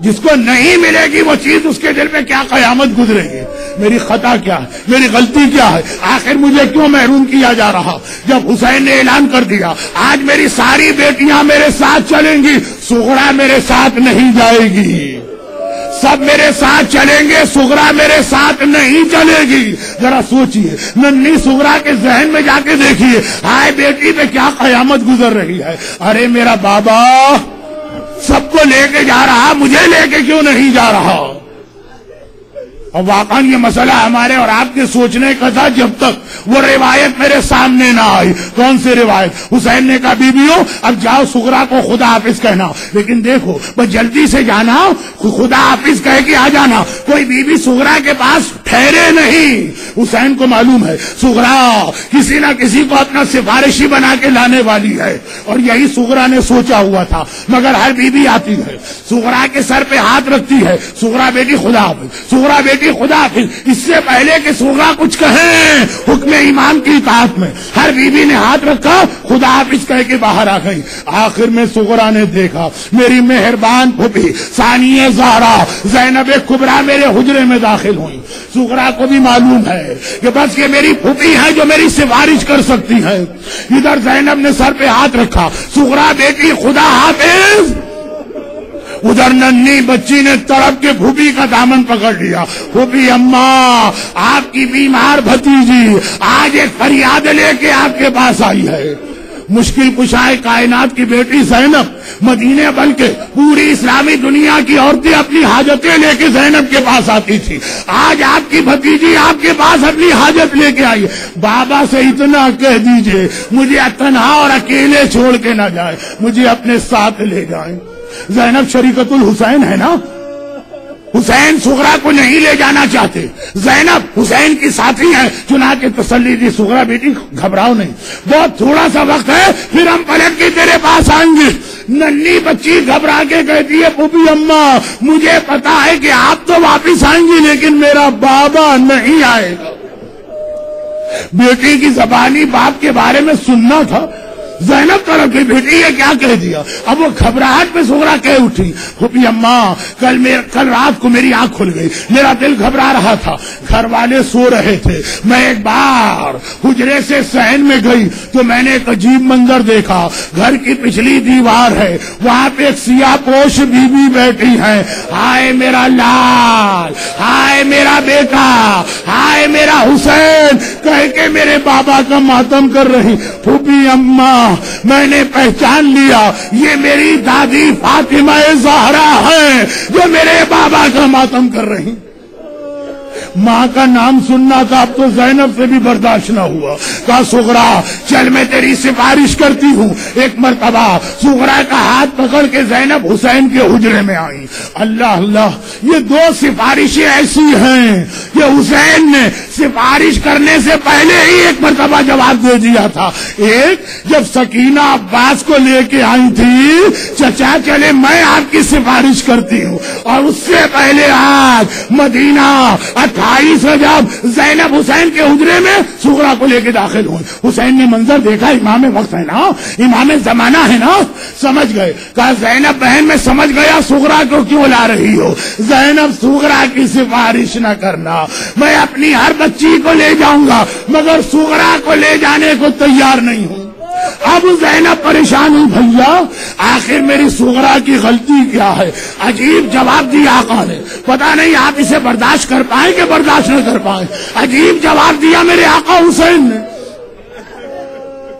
جس کو نہیں ملے گی وہ چیز اس کے دل میں کیا قیامت گزرے گی؟ میری خطا کیا ہے؟ میری غلطی کیا ہے؟ آخر مجھے کیوں محروم کیا جا رہا؟ جب حسین نے اعلان کر دیا، آج میری ساری بیٹیاں میرے ساتھ چلیں گی سگڑا میرے ساتھ نہیں جائے گی۔ سب میرے ساتھ چلیں گے سگرا میرے ساتھ نہیں چلے گی۔ ذرا سوچئے، ننی سگرا کے ذہن میں جا کے دیکھیے ہائے بیٹی پہ کیا قیامت گزر رہی ہے؟ ارے میرا بابا، سب کو لے کے جا رہا، مجھے لے کے کیوں نہیں جا رہا؟ اور واقعا یہ مسئلہ ہمارے اور آپ کے سوچنے کا تھا جب تک وہ روایت میرے سامنے نہ آئی۔ کون سی روایت؟ حسین نے کہا بیویوں اب جاؤ سگرا کو خدا حافظ کہنا۔ لیکن دیکھو بس جلدی سے جانا خدا حافظ کہہ کے آ جانا۔ کوئی بیوی سگرا کے پاس ٹھہرے نہیں۔ حسین کو معلوم ہے سگرا کسی نہ کسی کو اپنا سفارشی بنا کے لانے والی ہے۔ اور یہی سگرا نے سوچا ہوا تھا، مگر ہر بیوی آتی ہے۔ سگرا کے سر پہ ہاتھ رکھتی ہے۔ سگرا بیٹی خدا حافظ سگرا بیٹی خدا اس سے پہلے کہ سوگا کچھ کہیں حکم ایمان کی اطاعت میں۔ ہر بیوی نے ہاتھ رکھا، خدا حافظ کہہ کے باہر آ گئی آخر میں سگرا نے دیکھا، میری مہربان پھوپھی سانی زہرا، زینب کبرا میرے حجرے میں داخل ہوئی سگرا کو بھی معلوم ہے کہ بس یہ میری پھوپھی ہے جو میری سفارش کر سکتی ہے۔ ادھر زینب نے سر پہ ہاتھ رکھا۔ سگرا بیٹی، خدا حافظ! ادھر ننی بچی نے تڑپ کے پھوپھی کا دامن پکڑ لیا۔ پھوپھی اماں، آپ کی بیمار بھتیجی، آج ایک فریاد لے کے آپ کے پاس آئی ہے۔ مشکل کشائے کائنات کی بیٹی زینب مدینے بلکہ پوری اسلامی دنیا کی عورتیں اپنی حاجتیں لے کے زینب کے پاس آتی تھی آج آپ کی بھتیجی آپ کے پاس اپنی حاجت لے کے آئی۔ بابا سے اتنا کہہ دیجیے، مجھے تنہا اور اکیلے چھوڑ کے نہ جائے مجھے اپنے ساتھ لے جائیں۔ زینب شریکت الحسین ہے نا؟ حسین سغرا کو نہیں لے جانا چاہتے۔ زینب حسین کی ساتھی ہے چنانچہ تسلی دی سغرا بیٹی، گھبراؤ نہیں۔ بہت تھوڑا سا وقت ہے، پھر ہم پلٹ کے تیرے پاس آئیں گے۔ ننی بچی گھبرا کے کہتی ہے پوپی اما مجھے پتا ہے کہ آپ تو واپس آئیں گی لیکن میرا بابا نہیں آئے گا۔ بیٹی کی زبانی باپ کے بارے میں سننا تھا۔ زینب طرف کی بیٹی یہ کیا کہہ دیا؟ اب وہ گھبراہٹ میں سوگرا کہہ اٹھی۔ خوبی اماں کل میر کل رات کو میری آنکھ کھل گئی۔ میرا دل گھبرا رہا تھا۔ گھر والے سو رہے تھے۔ میں ایک بار حجرے سے سہن میں گئی تو میں نے ایک عجیب منظر دیکھا۔ گھر کی پچھلی دیوار ہے۔ وہاں پہ ایک سیاہ پوش بی بی بیٹھی ہے۔ ہائے میرا لال، ہائے میرا بیٹا، ہائے میرا حسین۔ کہہ کے میرے بابا کا ماتم کر رہی۔ پھوپھی اما۔ میں نے پہچان لیا، یہ میری دادی فاطمہ زہرا ہے، جو میرے بابا کا ماتم کر رہی ماں کا نام سننا تھا، اب تو زینب سے بھی برداشت نہ ہوا۔ کہا، سغرا، چل، میں تیری سفارش کرتی ہوں۔ ایک مرتبہ سغرا کا ہاتھ پکڑ کے زینب حسین کے حجرے میں آئی۔ اللہ اللہ، یہ دو سفارشیں ایسی ہیں۔ کہ حسین نے سفارش کرنے سے پہلے ہی ایک مرتبہ جواب دے دیا تھا۔ ایک، جب سکینہ عباس کو لے کے آئی تھی، چچا، چلے، میں آپ کی سفارش کرتی ہوں۔ اور اس سے پہلے آج مدینہ اٹھائیس جب زینب حسین کے حجرے میں سغرا کو لے کے داخل ہوئے۔ حسین نے منظر دیکھا، امام وقت ہے نا، امام زمانہ ہے نا، سمجھ گئے۔ کہا، زینب بہن میں سمجھ گیا سغرا کو کیوں لا رہی ہو؟ زینب سغرا کی سفارش نہ کرنا۔ میں اپنی ہر بچی کو لے جاؤں گا، مگر سغرا کو لے جانے کو تیار نہیں ہوں۔ اب زینب پریشان ہوں بھیا، آخر میری سغرا کی غلطی کیا ہے؟ عجیب جواب دیا آقا نے۔ پتا نہیں آپ اسے برداشت کر پائیں کہ برداشت نہ کر پائیں۔ عجیب جواب دیا میرے آقا حسین نے۔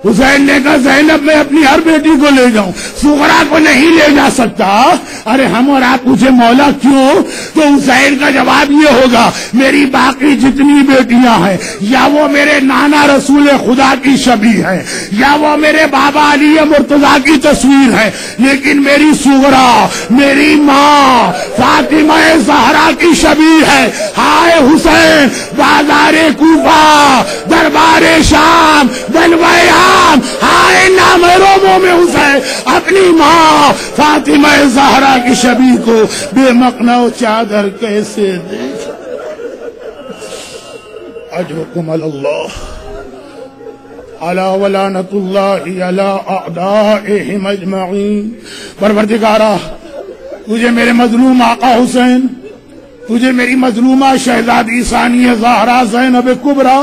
حسین نے کہا، زینب، میں اپنی ہر بیٹی کو لے جاؤں۔ سغرا کو نہیں لے جا سکتا۔ ارے، ہم اور آپ پوچھے مولا کیوں؟ تو حسین کا جواب یہ ہوگا، میری باقی جتنی بیٹیاں ہیں، یا وہ میرے نانا رسول خدا کی شبی ہے یا وہ میرے بابا علی مرتضی کی تصویر ہے لیکن میری سغرا میری ماں فاطمہ زہرا کی شبی ہے۔ ہائے حسین، بازار کوفہ، دربار شام بلویا ہائے نام روموں میں حسین اپنی ماں فاطمہ زہرا کی شبی کو بے مقنا چادر کیسے دے اجرکم اللہ۔ علا ولانت اللہ علا اعدائہم اجمعین۔ پروردگارہ تجھے میرے مظلوم آقا حسین، تجھے میری مظلومہ شہزادی ثانیہ زہرا زینب کبرا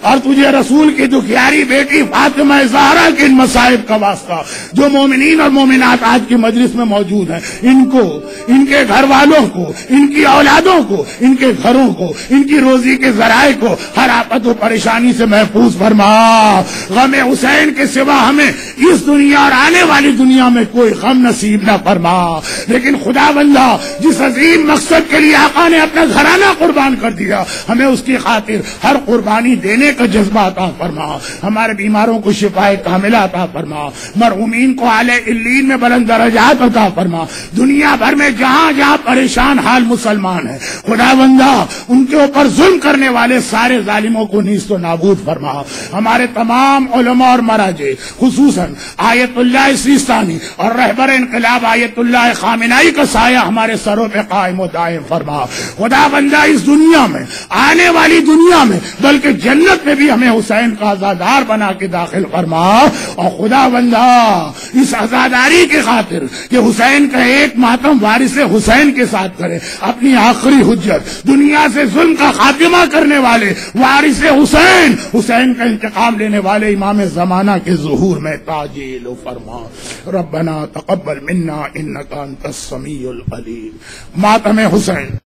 اور تجھے رسول کی دکھیاری بیٹی فاطمہ زہرا کے ان مصائب کا واسطہ جو مومنین اور مومنات آج کی مجلس میں موجود ہیں۔ ان کو، ان کے گھر والوں کو، ان کی اولادوں کو، ان کے گھروں کو، ان کی روزی کے ذرائع کو ہر آپت و پریشانی سے محفوظ فرما۔ غم حسین کے سوا ہمیں اس دنیا اور آنے والی دنیا میں کوئی غم نصیب نہ فرما۔ لیکن خدا بندہ، جس عظیم مقصد کے لیے آقا نے اپنا گھرانہ قربان کر دیا، ہمیں اس کی خاطر ہر قربانی دینے کا جذبہ عطا فرما۔ ہمارے بیماروں کو شفا کاملہ عطا فرما۔ مرحومین کو اعلی علین میں بلند درجات عطا فرما۔ دنیا بھر میں جہاں جہاں پریشان حال مسلمان ہیں خدا بندہ ان کے اوپر ظلم کرنے والے سارے ظالموں کو نیست و نابود فرما۔ ہمارے تمام علماء اور مراجے خصوصاً آیت اللہ سیستانی اور رہبر انقلاب آیت اللہ خامنائی کا سایہ ہمارے سروں پہ قائم و دائم فرما۔ خدا بندہ اس دنیا میں، آنے والی دنیا میں، بلکہ جنت میں بھی ہمیں حسین کا آزادار بنا کے داخل فرما۔ اور خدا بندہ، اس آزاداری کی خاطر کہ حسین کا ایک ماتم وارث حسین کے ساتھ کرے۔ اپنی آخری حجت، دنیا سے ظلم کا خاتمہ کرنے والے وارث حسین حسین کا انتقام لینے والے امام زمانہ کے ظہور میں تاجیل و فرما۔ ربنا تقبل منا انکا انت السمیع العلیم۔ ماتم حسین۔